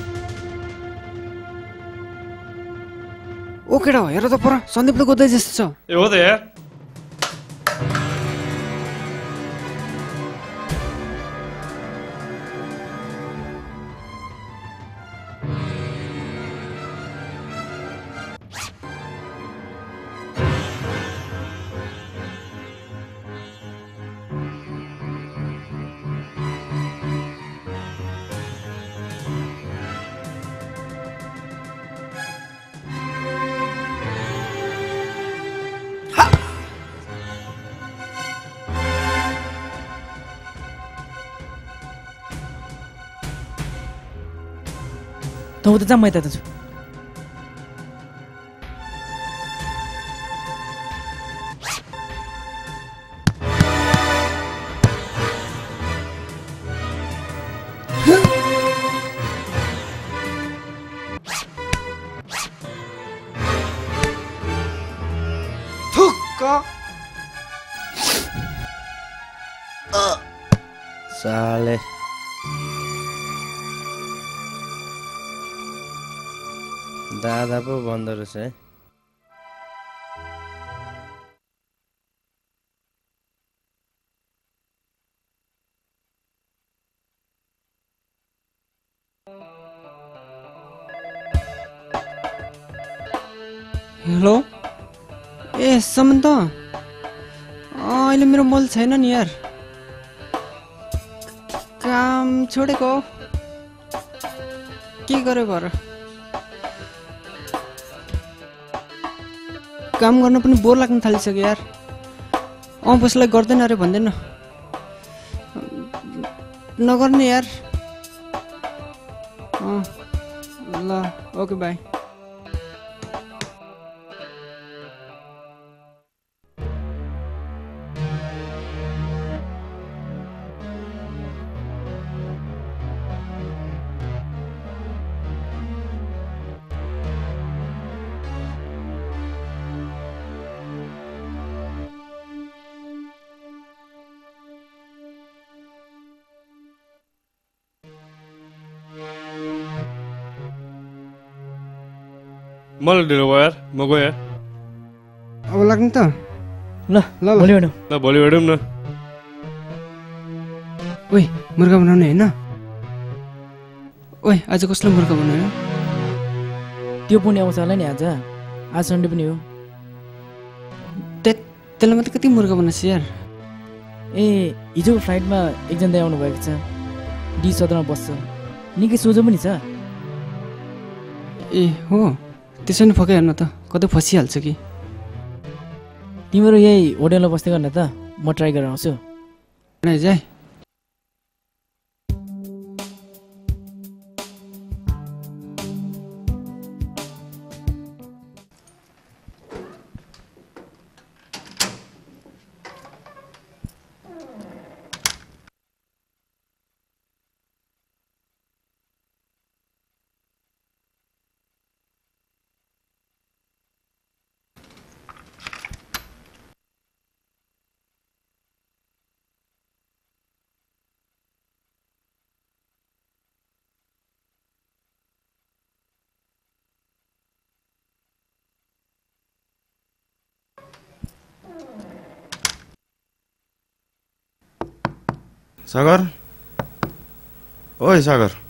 ओ केटा हो हेर त पर सन्दीपले गोद्दै जस्तो छ ए हो त यार त उता जा म यता छु थुक्क दादा पो भन्दो रहेछ है हेलो ए समन्त अँ, अहिले मेरो मोल छैन नि यार काम छोडेको हो के गरे भर काम गर्न पनि बोर लाग्न थालिसक्यो यार। अँ बसलाई गर्दैन अरे भन्दैन। नगर्ने यार। अँ ल ओके बाई। मलाई ढिलो भयो यार म गएँ यार। अब लाग्नु त। ल ल भोलि भेटौँ ल भोलि भेटौँ न ओइ मुर्गा बनाउने होइन? ओइ आज कसले मुर्गा बनायो त्यो पनि आउँछ होला नि आज। आज सन्डे पनि हो। ते त्यसले मात्रै कति मुर्गा बनाएछ यार? ए हिजोको फ्लाइटमा एकजना दाइ आउनु भएको छ। डी सदरमा बस्छ। निकै सोझो पनि छ। ए हो। त्यसो नि फकै हेर्न त कतै फसिहाल्छ कि? तिमीहरू यही होटेलमा बस्दै गर्न त म ट्राई गरेर आउँछु। जाए सागर ओइ सागर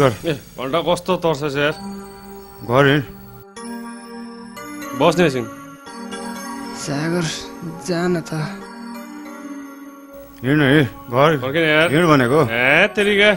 गर ए घन्टा कस्तो तर्छ यार घर हिँड बस्ने एकछिन सागर जान त हिँड न हिँड घर फर्किने यार हिँड भनेको ए तेरिका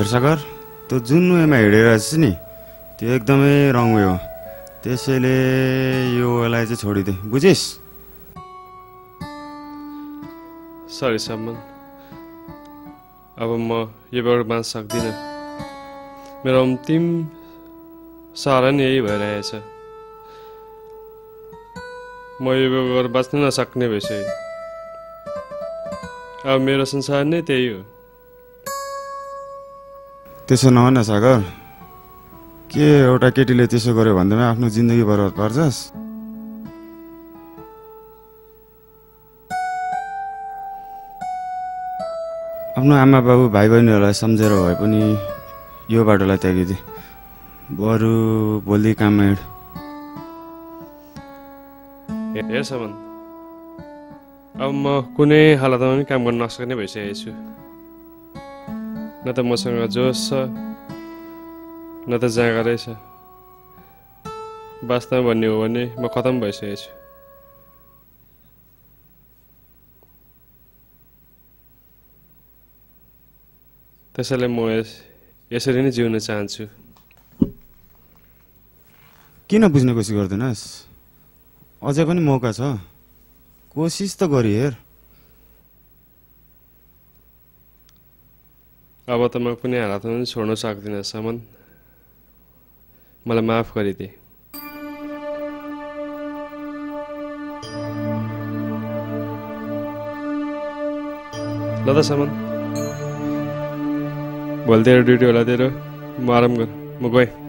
हेर सागर त्यो जुन उयोमा हिँडेर छ नि त्यो एकदमै रङ वे हो। त्यसैले यो उयोलाई चाहिँ छोडिदे बुझिस्? सरी सम्मान अब म यो बेर बाँच्न सक्दिनँ। मेरो अन्तिम सहारा नै यही भइरहेछ। म यो बेर बाँच्न नसक्ने भइसकेँ अब मेरो संसार नै त्यही हो। त्यसो नभन न सागर। के एउटा केटीले त्यसो गर्यो भन्दैमा आफ्नो जिन्दगी बर्बाद पार्छस्? आफ्नो आमा बाबु भाइ बहिनीहरूलाई सम्झेर भए पनि यो बाटोलाई त्यागिदिए। बरु भोलि काममा हिँड हेर अब म कुनै हालतमा पनि काम गर्न नसक्ने भइसकेको छु। न त मसँग जोस छ न त जाँगरै छ वास्तवमा भन्ने हो भने म खतम भइसकेको छु त्यसैले म यस यसरी नै जिउन चाहन्छु किन बुझ्ने कोसिस गर्दैनस् अझै पनि मौका छ कोसिस त गरी हेर अब त म कुनै हालतमा पनि छोड्न सक्दिनँ सामान। मलाई माफ गरिदिए ल त सामान। भोलि तेरो ड्युटी होला तेरो म आराम गर। म गएँ।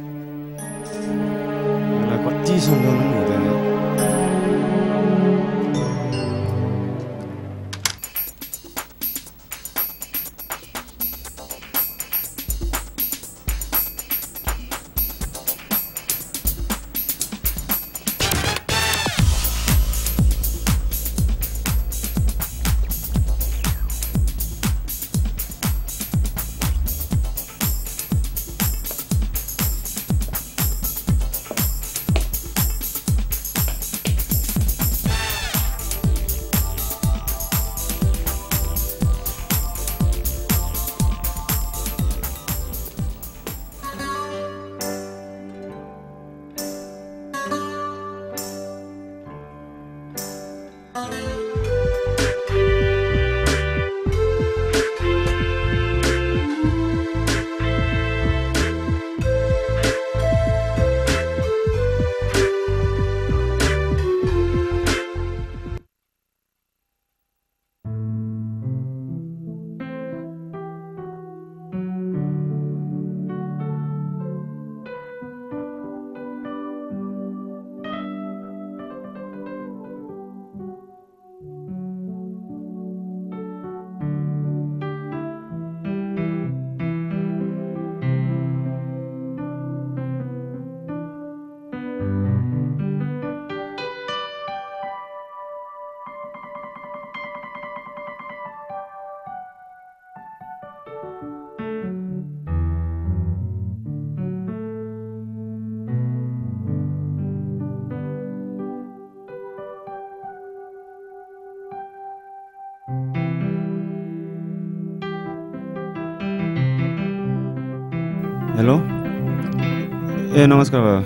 नमस्कार बाबा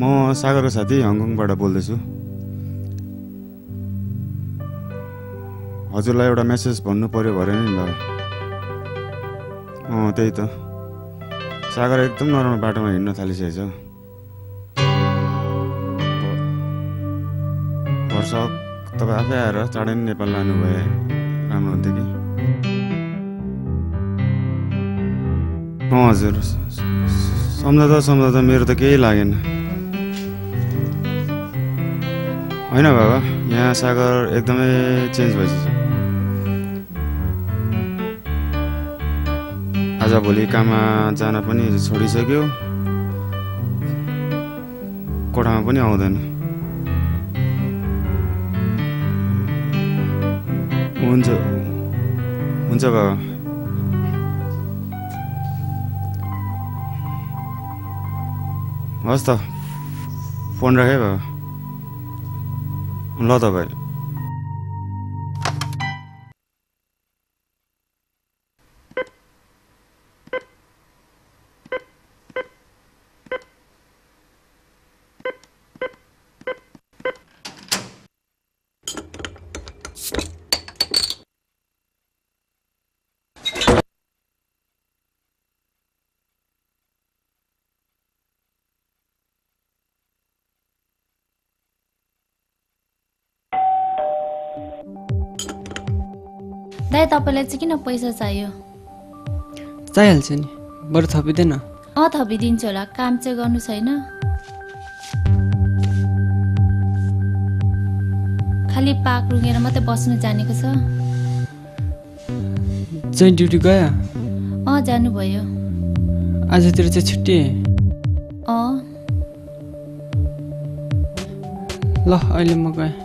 म सागरको साथी हङकङबाट बोल्दैछु हजुरलाई एउटा मेसेज भन्नु पर्यो भरे नि बाबा अँ त्यही त सागर एकदम नराम्रो बाटोमा हिँड्न थालिसकेछ वर्ष तपाईँ आफै आएर चाँडै नै नेपाल लानु भए राम्रो हुन्थ्यो कि अँ हजुर सम्झाउँदा सम्झाउँदा मेरो त केही लागेन। होइन बाबा यहाँ सागर एकदमै चेन्ज भइसक्यो। आजभोलि काममा जान पनि छोडिसक्यो। कोठामा पनि आउँदैन। हुन्छ हुन्छ बाबा। हस् त फोन राखेँ बाबा ल त तपाईँलाई चाहिँ किन पैसा चाहियो? चाहिहाल्छ नि। बरु थपिँदैन। अँ थपिदिन्छु होला। काम चाहिँ गर्नु छैन। खालि पाक रुँगेर मात्रै बस्नु जानेको छ। चाहिँ ड्युटी गयो? अँ जानुभयो। आजतिर चाहिँ छुट्टी। अँ। ल अहिले म गएँ।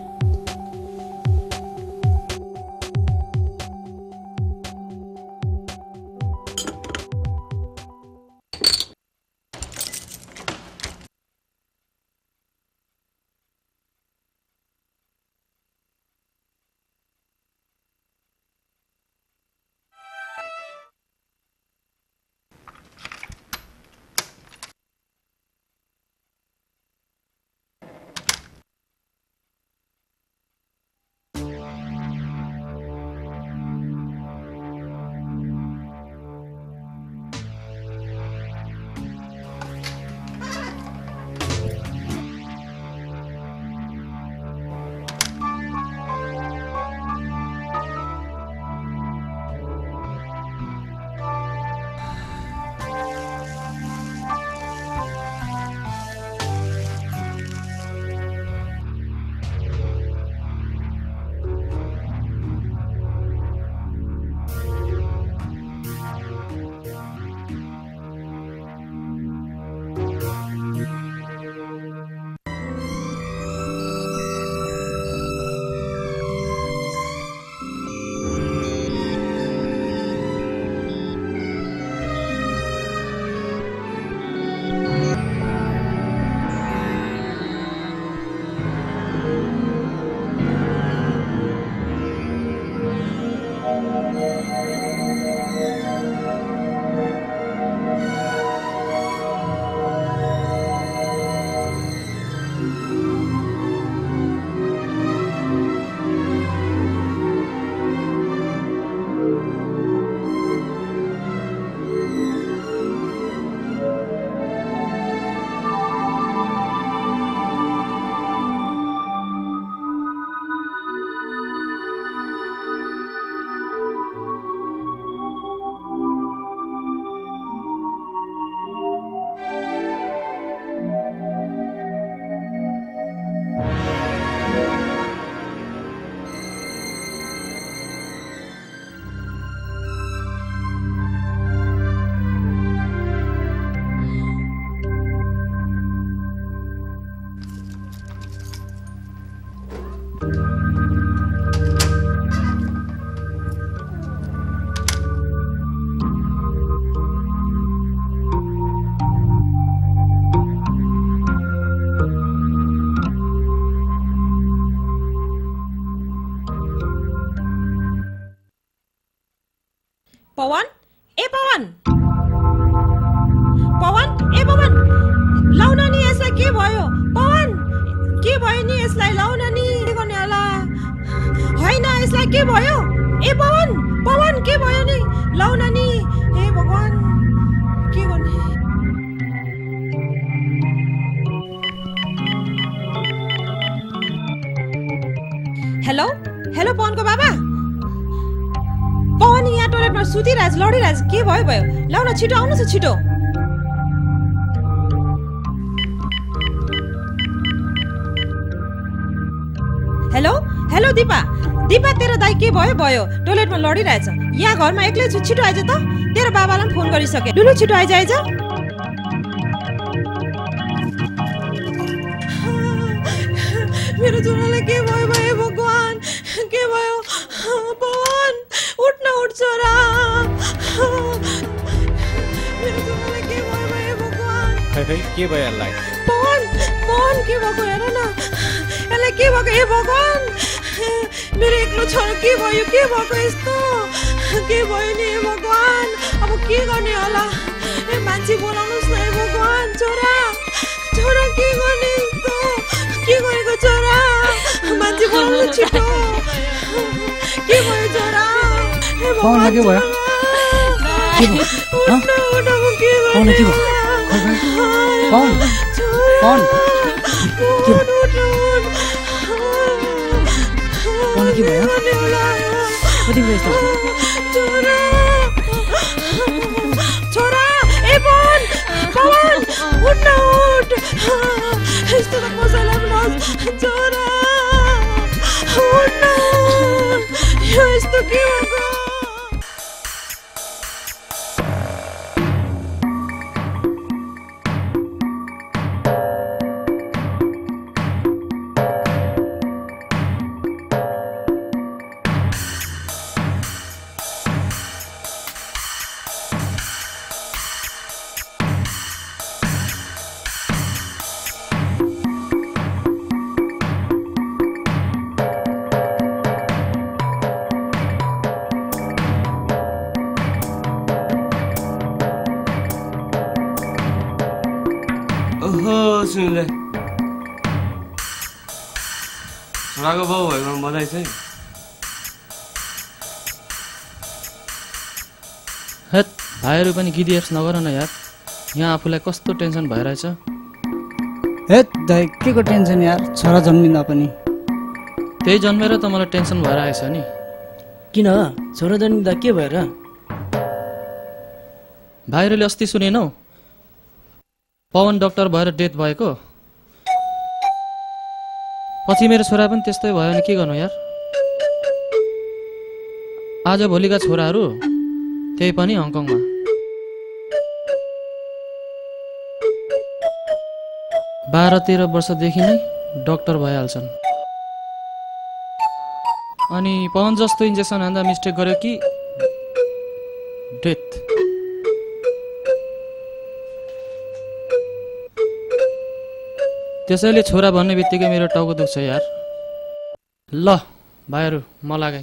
छिटो हेलो हेलो दिपा दिपा तेरो दाई के भयो? भयो। टोइलेटमा लडिरहेछ। यहाँ घरमा एक्लै छु। छिटो आइज त। तेरो बाबालाई पनि फोन गरिसके। लुलु छिटो आइज आइज। खै के भयो यसलाई? पवन पवन के भएको हेर न। यसलाई के भएको? हे भगवान्! मेरो एक्लो छोरा के भयो? के भएको यस्तो? के भयो नि? हे भगवान्! अब के गर्ने होला? ए मान्छे बोलाउनुहोस् न हे भगवान्! छोरा! छोरा के गर्ने यस्तो? के गरेको छोरा? मान्छे बोलाउनु छिटो। के भयो छोरा? हे पवनलाई के भयो? के भयो? उठ न, उठ, अब के भयो? भयो यस्तो छोरा ए पवन। यो के बधाई चाहिँ। हेत भाइहरू पनि गिदिएप्स नगर न यार। यहाँ आफूलाई कस्तो टेन्सन भइरहेछ? हे दाइ के को टेन्सन यार? छोरा जन्मिँदा पनि। त्यही जन्मेर त मलाई टेन्सन भएर आएछ नि। किन? छोरा जन्मिँदा के भएर? भाइहरूले अस्ति सुनेनौ? पवन डक्टर भएर डेथ भएको? पछि मेरो छोरा पनि त्यस्तै भयो भने के गर्नु यार? आज भोलिका छोराहरू त्यही पनि हङकङमा। बाह्र तेह्र वर्षदेखि नै डक्टर भइहाल्छन्। अनि पवन जस्तो इन्जेक्सन हान्दा मिस्टेक गर्यो कि डेथ। त्यसैले छोरा भन्ने बित्तिकै मेरो टाउको दुख्छ यार। ल भाइहरू म लागे।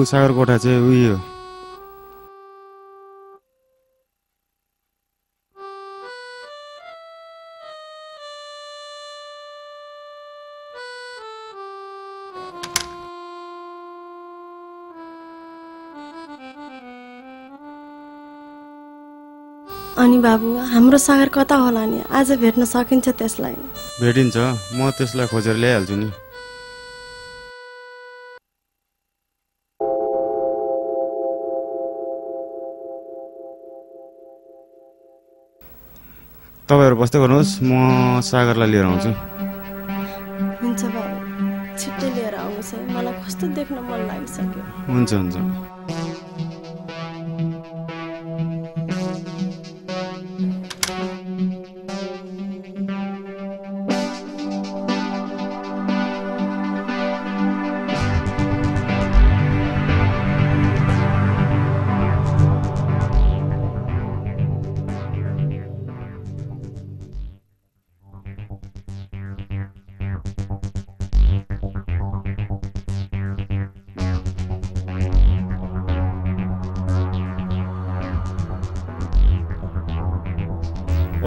आमा ऊ सागर कोठा चाहिँ उयो अनि बाबु हाम्रो सागर कता होला नि? आज भेट्न सकिन्छ त्यसलाई। भेटिन्छ। म त्यसलाई खोजेर ल्याइहाल्छु नि। तपाईँहरू बस्दै गर्नुहोस् म सागरलाई लिएर आउँछु। हुन्छ छिट्टै लिएर आउनुहोस् है। मलाई कस्तो देख्न मन लागिसक्यो। हुन्छ हुन्छ।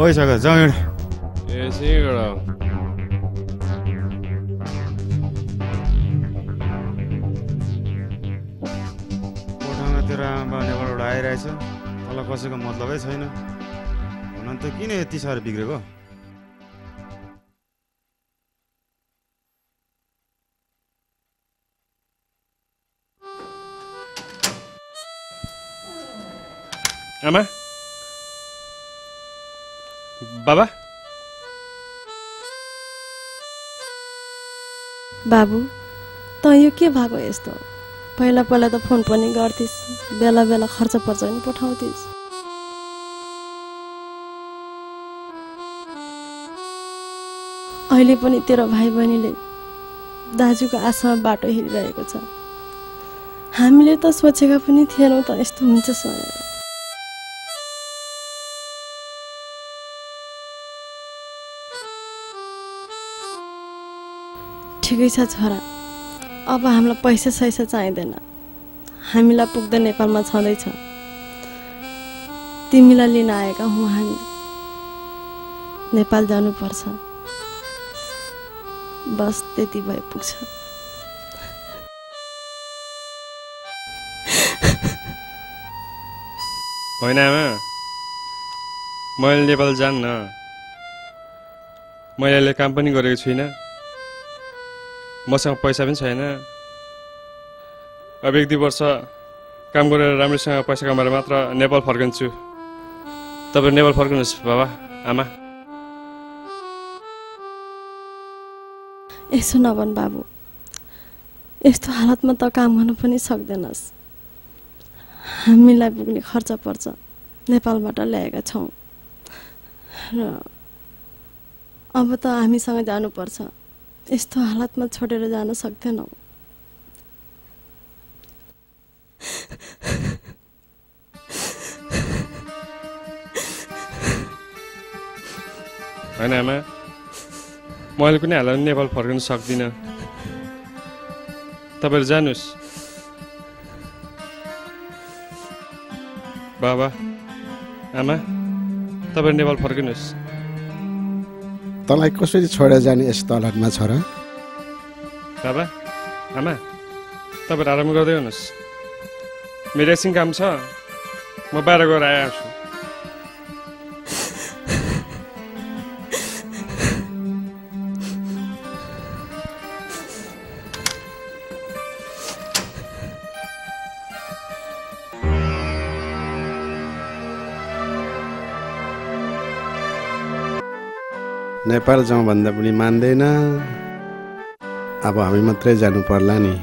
ओइ सागर जाउँ एउटा ए सिँगडा कोठामा तेरो आमा नेपालबाट आइरहेछ तँलाई कसैको मतलबै छैन। हुन त किन यति साह्रो बिग्रेको? बाबा बाबु त यो के भएको यस्तो पहिला पहिला त फोन पनि गर्थिस् बेला बेला खर्च पर्छ पनि पठाउँथिस् अहिले पनि तेरो भाइ बहिनीले दाजुको आशामा बाटो हिँडिरहेको छ हामीले त सोचेका पनि थिएनौँ त यस्तो हुन्छ भनेर ठिकै छ छोरा। अब हामीलाई पैसा सैसा चाहिँदैन। हामीलाई पुग्दा नेपालमा छँदैछ। तिमीलाई लिन आएका हौँ हामी। नेपाल जानुपर्छ। बस त्यति भए पुग्छ। होइन आमा। मैले नेपाल जान्न। मैले अहिले काम पनि गरेको छुइनँ। मसँग पैसा पनि छैन। अब एक दुई वर्ष काम गरेर राम्रोसँग पैसा कमाएर मात्र नेपाल फर्कन्छु। तपाईँ नेपाल फर्कनुहोस् बाबा आमा। यसो नभन बाबु। यस्तो हालतमा त काम गर्न पनि सक्दैनस्। हामीलाई पुग्ने खर्च पर्छ। नेपालबाट ल्याएका छौँ। र अब त हामीसँग जानुपर्छ। यस्तो हालतमा छोडेर जान सक्दैनौँ। होइन आमा मैले कुनै हालत नेपाल फर्कन सक्दिनँ। तपाईँहरू जानुहोस्। बाबा आमा तपाईँ नेपाल फर्किनुहोस्। तँलाई कसरी छोडेर जाने यस्तो हालतमा छोरा बाबा आमा तपाईँहरू आराम गर्दै हुनुहोस्। मेरो एकछिन काम छ। म बाहिर गएर आइहाल्छु नेपाल जाउँ भन्दा पनि मान्दैन। अब हामी मात्रै जानु पर्ला नि।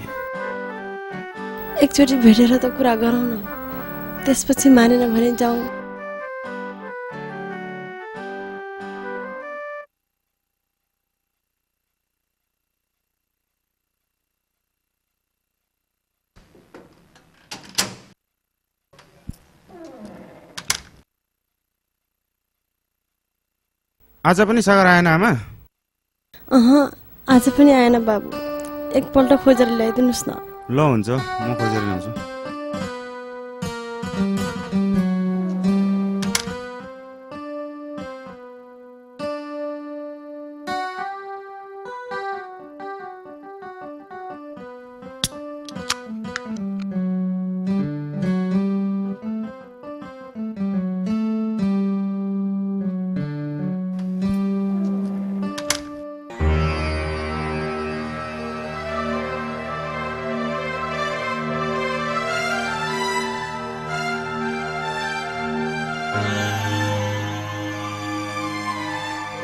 एकचोटि भेटेर त कुरा गरौँ न। त्यसपछि मानेन भने जाउँ। आज पनि सागर आएन आमा? अह आज पनि आएन बाबु। एकपल्ट खोजेर ल्याइदिनुहोस् न। ल हुन्छ म खोजेर ल्याउँछु।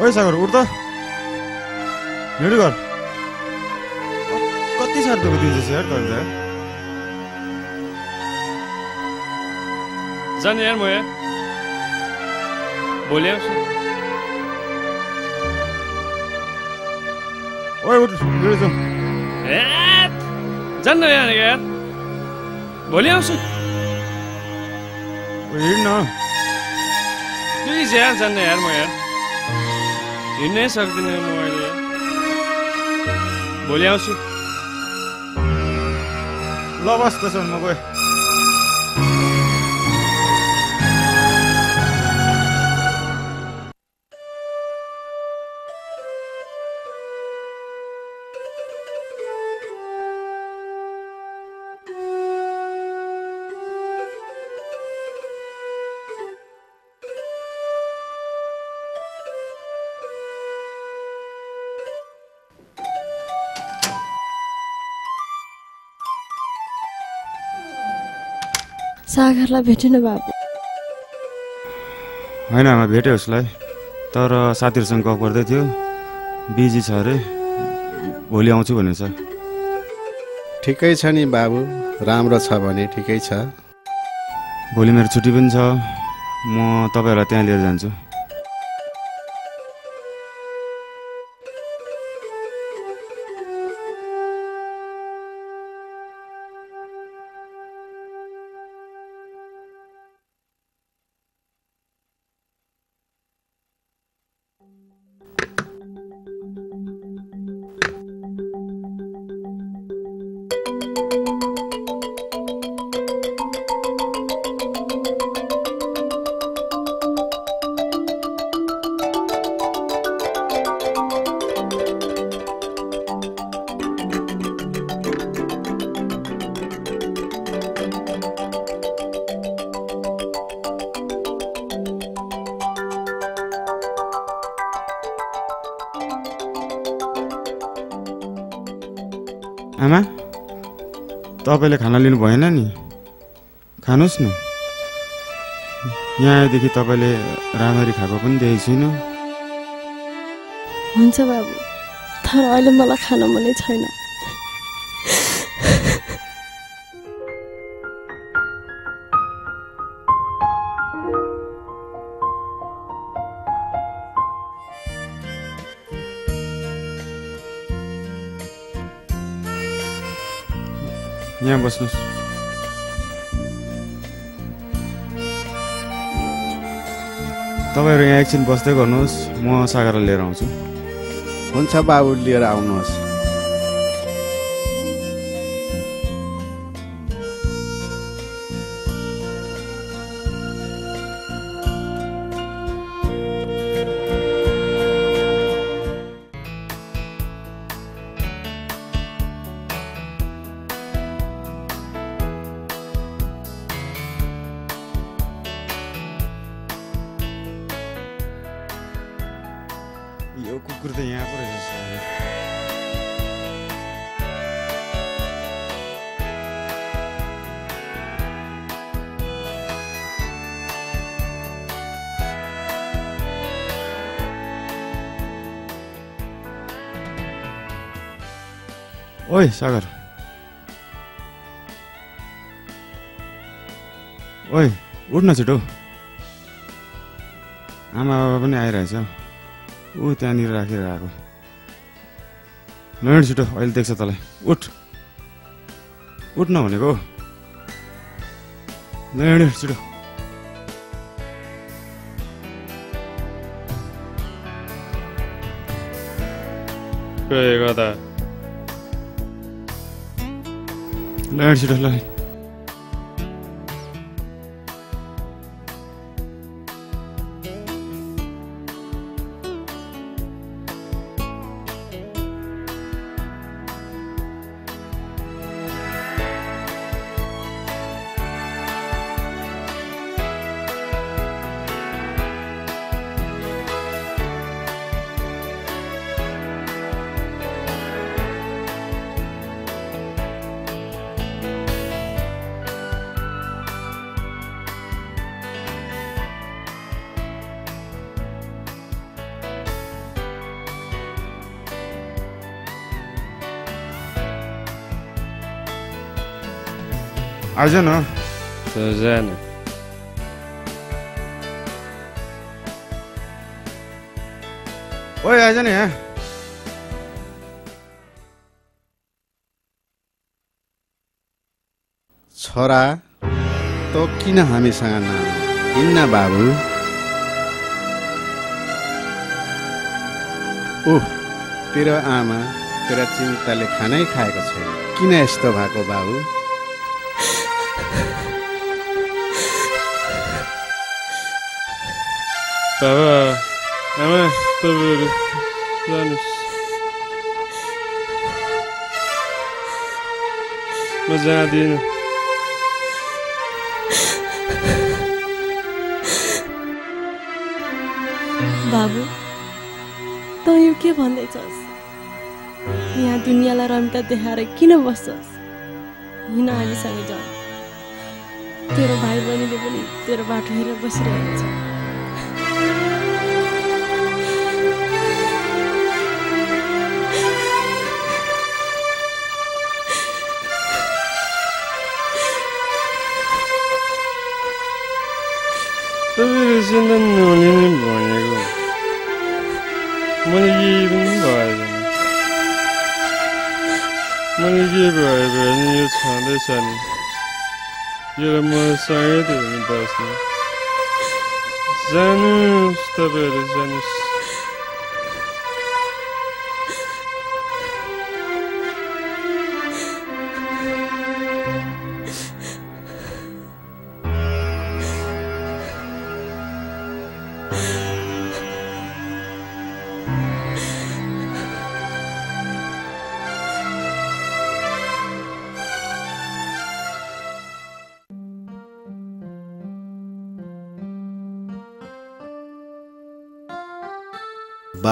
ओइ सागर उठ त। भिडियो गर कति साह्रो दुःख दिँदैछ यार त? जाने यार म यार भोलि आउँछु। ओइ उठ जाउँ। ए जान्न यार यार भोलि आउँछु। हिँड न प्लिज यार जान्न यार म यार हिँड्नै सक्दिनँ म अहिले भोलि आउँछु ल बस त्यसो भने म गएँ सागरलाई भेटेन बाबु। होइन आमा भेटेँ उसलाई। तर साथीहरूसँग गफ गर्दै थियो। बिजी छ अरे। भोलि आउँछु भनेको छ। ठिकै छ नि बाबु। राम्रो छ भने ठिकै छ। भोलि मेरो छुट्टी पनि छ। म तपाईँहरूलाई त्यहाँ लिएर जान्छु। आमा तपाईँले खाना लिनु भएन नि? खानुहोस् न। यहाँ आएदेखि तपाईँले राम्ररी खाएको पनि देखेको छुइनँ हुन्छ बाबु तर अहिले मलाई खान मनै छैन। बस्नुहोस् तपाईँहरू यहाँ एकछिन बस्दै गर्नुहोस् म सागरलाई लिएर आउँछु। हुन्छ बाबु लिएर आउनुहोस्। सागर ओइ उठ न छिटो। आमा बाबा पनि आइरहेछ। ऊ त्यहाँनिर राखेर आएको। नहिँड छिटो अहिले देख्छ तँलाई। उठ। उठ न भनेको नहिँड छिटो। के गर्दा? नहिँड छिटो ल न जाने ओइ आइज नि यहाँ छोरा तँ किन हामीसँग नाम? हिँड्न बाबु? ओह तेरो आमा तेरो चिन्ताले खानै खाएको छैन। किन यस्तो भएको बाबु? आमा तपाईँहरू जानुहोस् म जाँदिनँ बाबु तँ यो के भन्दैछस् यहाँ दुनियाँलाई रमिता देखाएर किन बस्छस् हिँड हामीसँग जाऊ तेरो भाइ बहिनीले पनि तेरो बाटो हेरेर बसिरहेको छ तपाईँहरू चिन्ता नहुने नि भनेको मैले केही पनि भएन मैले के भयो भने यो छँदैछ नि यो म सँगै थियो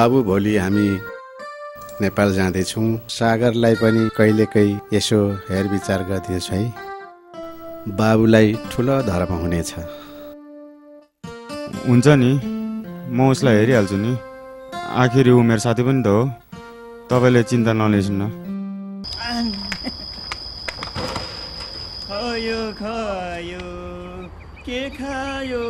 बाबु भोलि हामी नेपाल जाँदैछौँ। सागरलाई पनि कहिलेकाहीँ यसो हेरविचार गरिदिनुहोस् है। बाबुलाई ठुलो धर्म हुनेछ। हुन्छ नि। म उसलाई हेरिहाल्छु नि। आखिर ऊ मेरो साथी पनि त हो। तपाईँले चिन्ता नलिनुहोस् न। खायो खायो। के खायो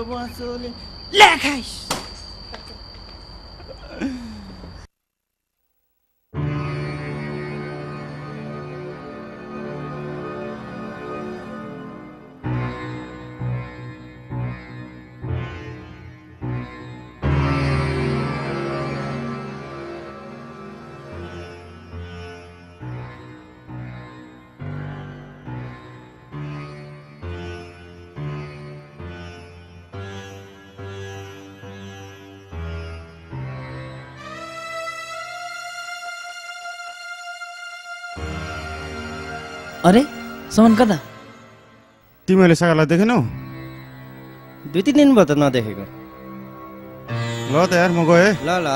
सामान कता तिमीले सागरलाई देखेनौ दुई तिन दिन भयो त नदेखेको। ल त यार म गएँ। ल ल।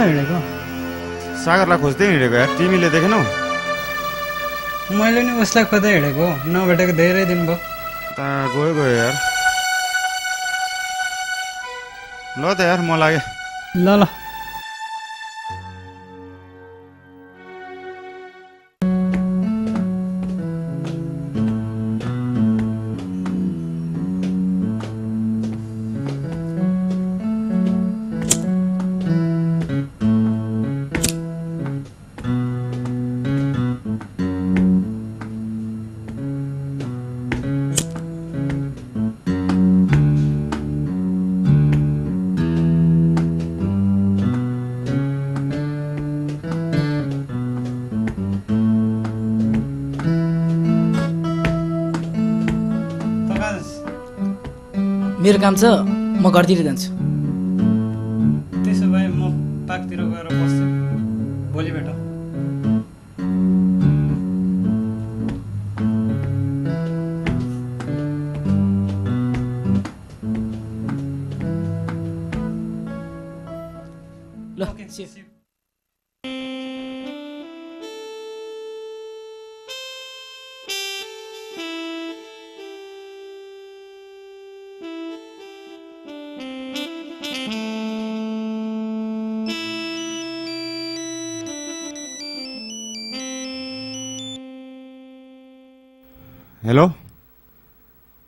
कता हिँडेको सागरलाई खोज्दै हिँडेको यार तिमीले देखेनौ मैले नि उसलाई खोज्दै हिँडेको नभेटेको धेरै दिन भयो ता गयो गयो यार ल त यार म लागेँ ल ल काम छ म घरतिर जान्छु।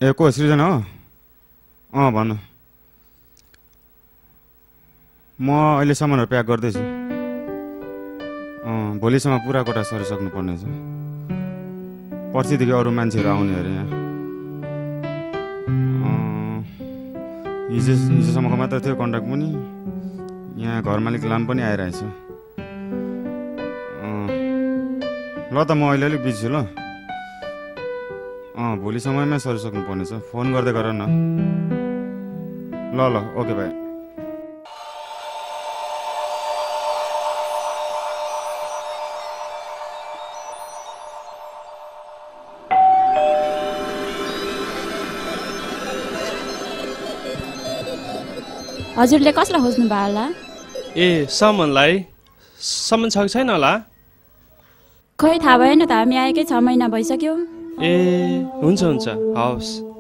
ए को सृजना हो? अँ भन्नु म अहिले सामानहरू प्याक गर्दैछु। अँ भोलिसम्म पुरा कोठा सरिसक्नु पर्नेछ पर्सिदेखि अरू मान्छेहरू आउने अरे यहाँ। हिजो हिजोसम्मको मात्र थियो कन्ट्याक्ट पनि। यहाँ घर मालिक लाम पनि आइरहेछ। ल त म अहिले अलिक बिजी छु ल। अँ भोलि समयमै सरिसक्नु पर्नेछ फोन गर्दै गर न। ल ल ओके भाइ हजुरले कसलाई खोज्नु भयो होला? ए सामानलाई। सामान छ कि छैन होला? खोइ थाहा भएन त हामी आएकै छ महिना भइसक्यो। ए हुन्छ हुन्छ। हवस्।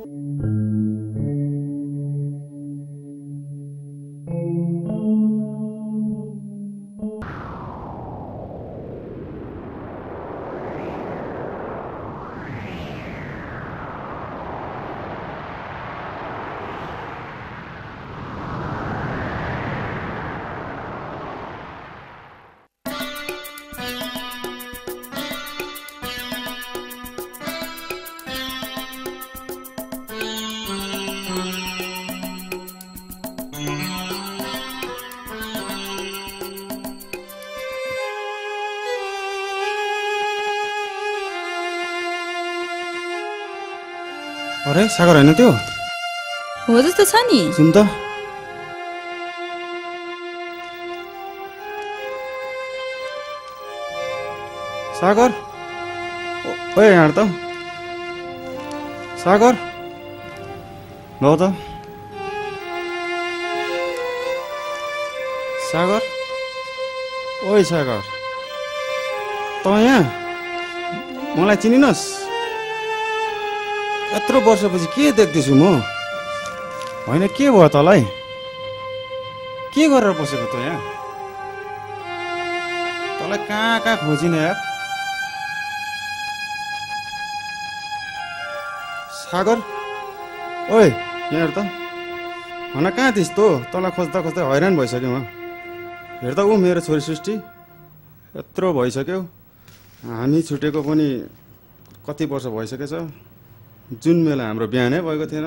अरे सागर होइन त्यो हो जस्तो छ नि सुन त सागर ओ- ओए यहाँ त सागर ल त सागर ओइ सागर त यहाँ मलाई चिनिनस् यत्रो वर्षपछि के देख्दैछु म? होइन के भयो तँलाई? के गरेर बसेको त यहाँ? तँलाई कहाँ कहाँ खोजिने यार? सागर? ओए यहाँ त। भन कहाँ थिइस् तँ? तँलाई खोज्दा खोज्दै हैरान भइसक्यो म। हेर त ऊ मेरो छोरी सृष्टि। यत्रो भइसक्यो। हामी छुटेको पनि कति वर्ष भइसकेछ। जुन बेला हाम्रो बिहानै भएको थिएन।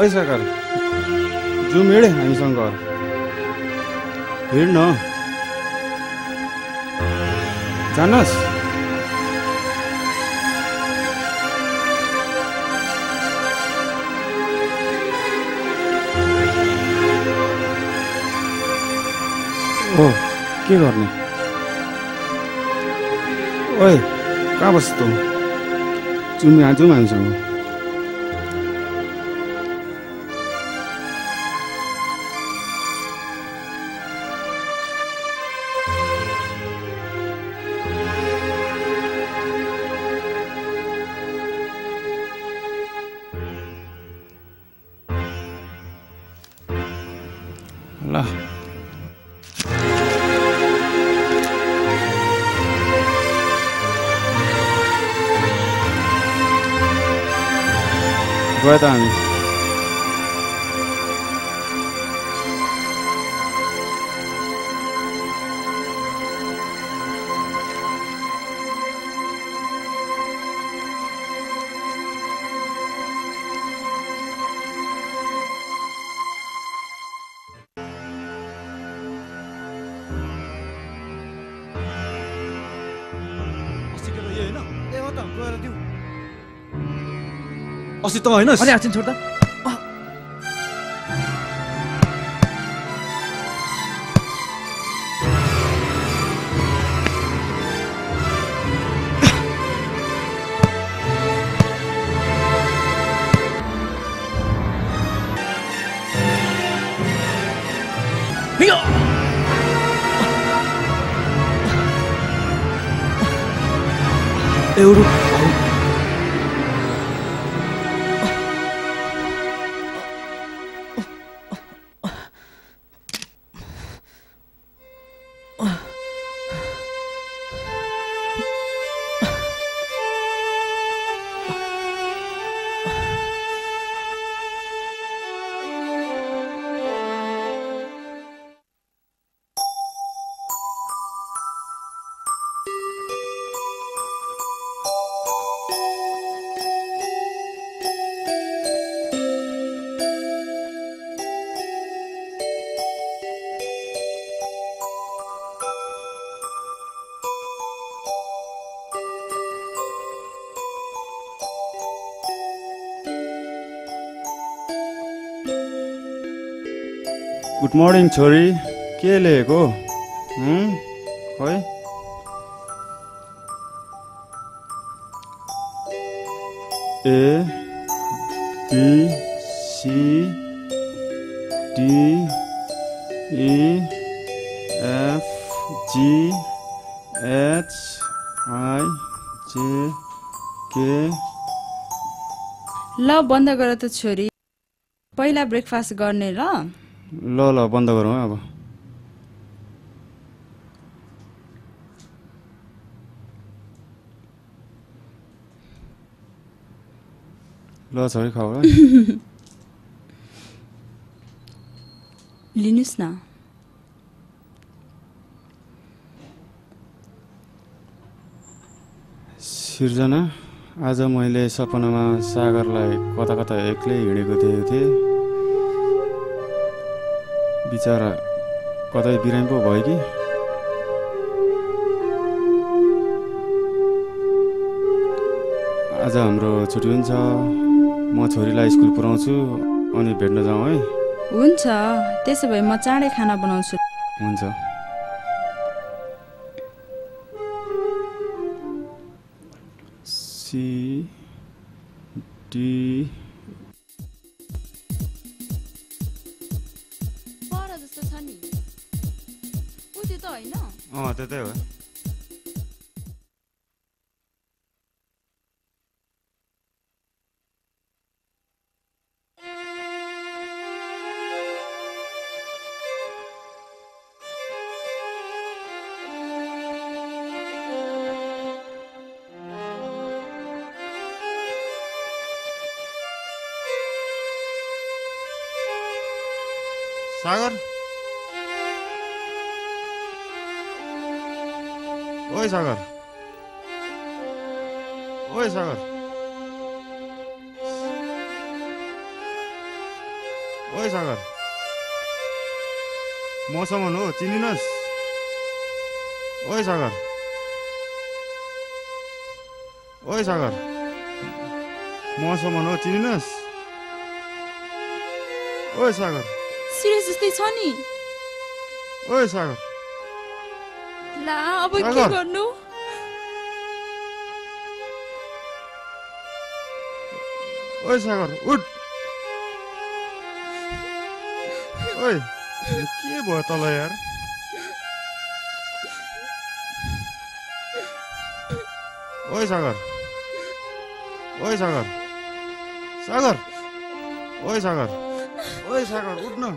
ओइ जाउँ हिँडे हामीसँग घर हिँड न जानुहोस्। ओ के गर्ने? ओए कहाँ बस्छ त? चुम्या जाउँ हामीसँग गयो त हामी अस्ति त होइन अरे एकछिन छोड त गुड मर्निङ छोरी के लेखेको हुँ? A B C D E F G H I J K ल बन्द गर त छोरी। पहिला ब्रेकफास्ट गर्ने ल। ल ल बन्द गरौँ अब। ल छोरी खाऊ लिनुहोस् न। सिर्जना आज मैले सपनामा सागरलाई कता कता एक्लै हिँडेको देखेको थिएँ। बिचरा कतै बिरामी पो भयो कि? आज हाम्रो छुट्टी हुन्छ। म छोरीलाई स्कुल पुऱ्याउँछु अनि भेट्न जाउँ है। हुन्छ। त्यसो भए म चाँडै खाना बनाउँछु। हुन्छ। सी डी होइन अँ त्यतै हो सागर ओइ सागर ओइ सागर मसम्म हो चिनिनस् ओइ सागर ओइ सागर मसम्म हो चिनिनस् ओइ सागर सिरियस जस्तै छ नि ओइ सागर ला अब के गर्नु? ओइ सागर उठ। ओइ के भयो तल यार? ओइ सागर ओइ सागर सागर ओइ सागर ओइ सागर उठ्नु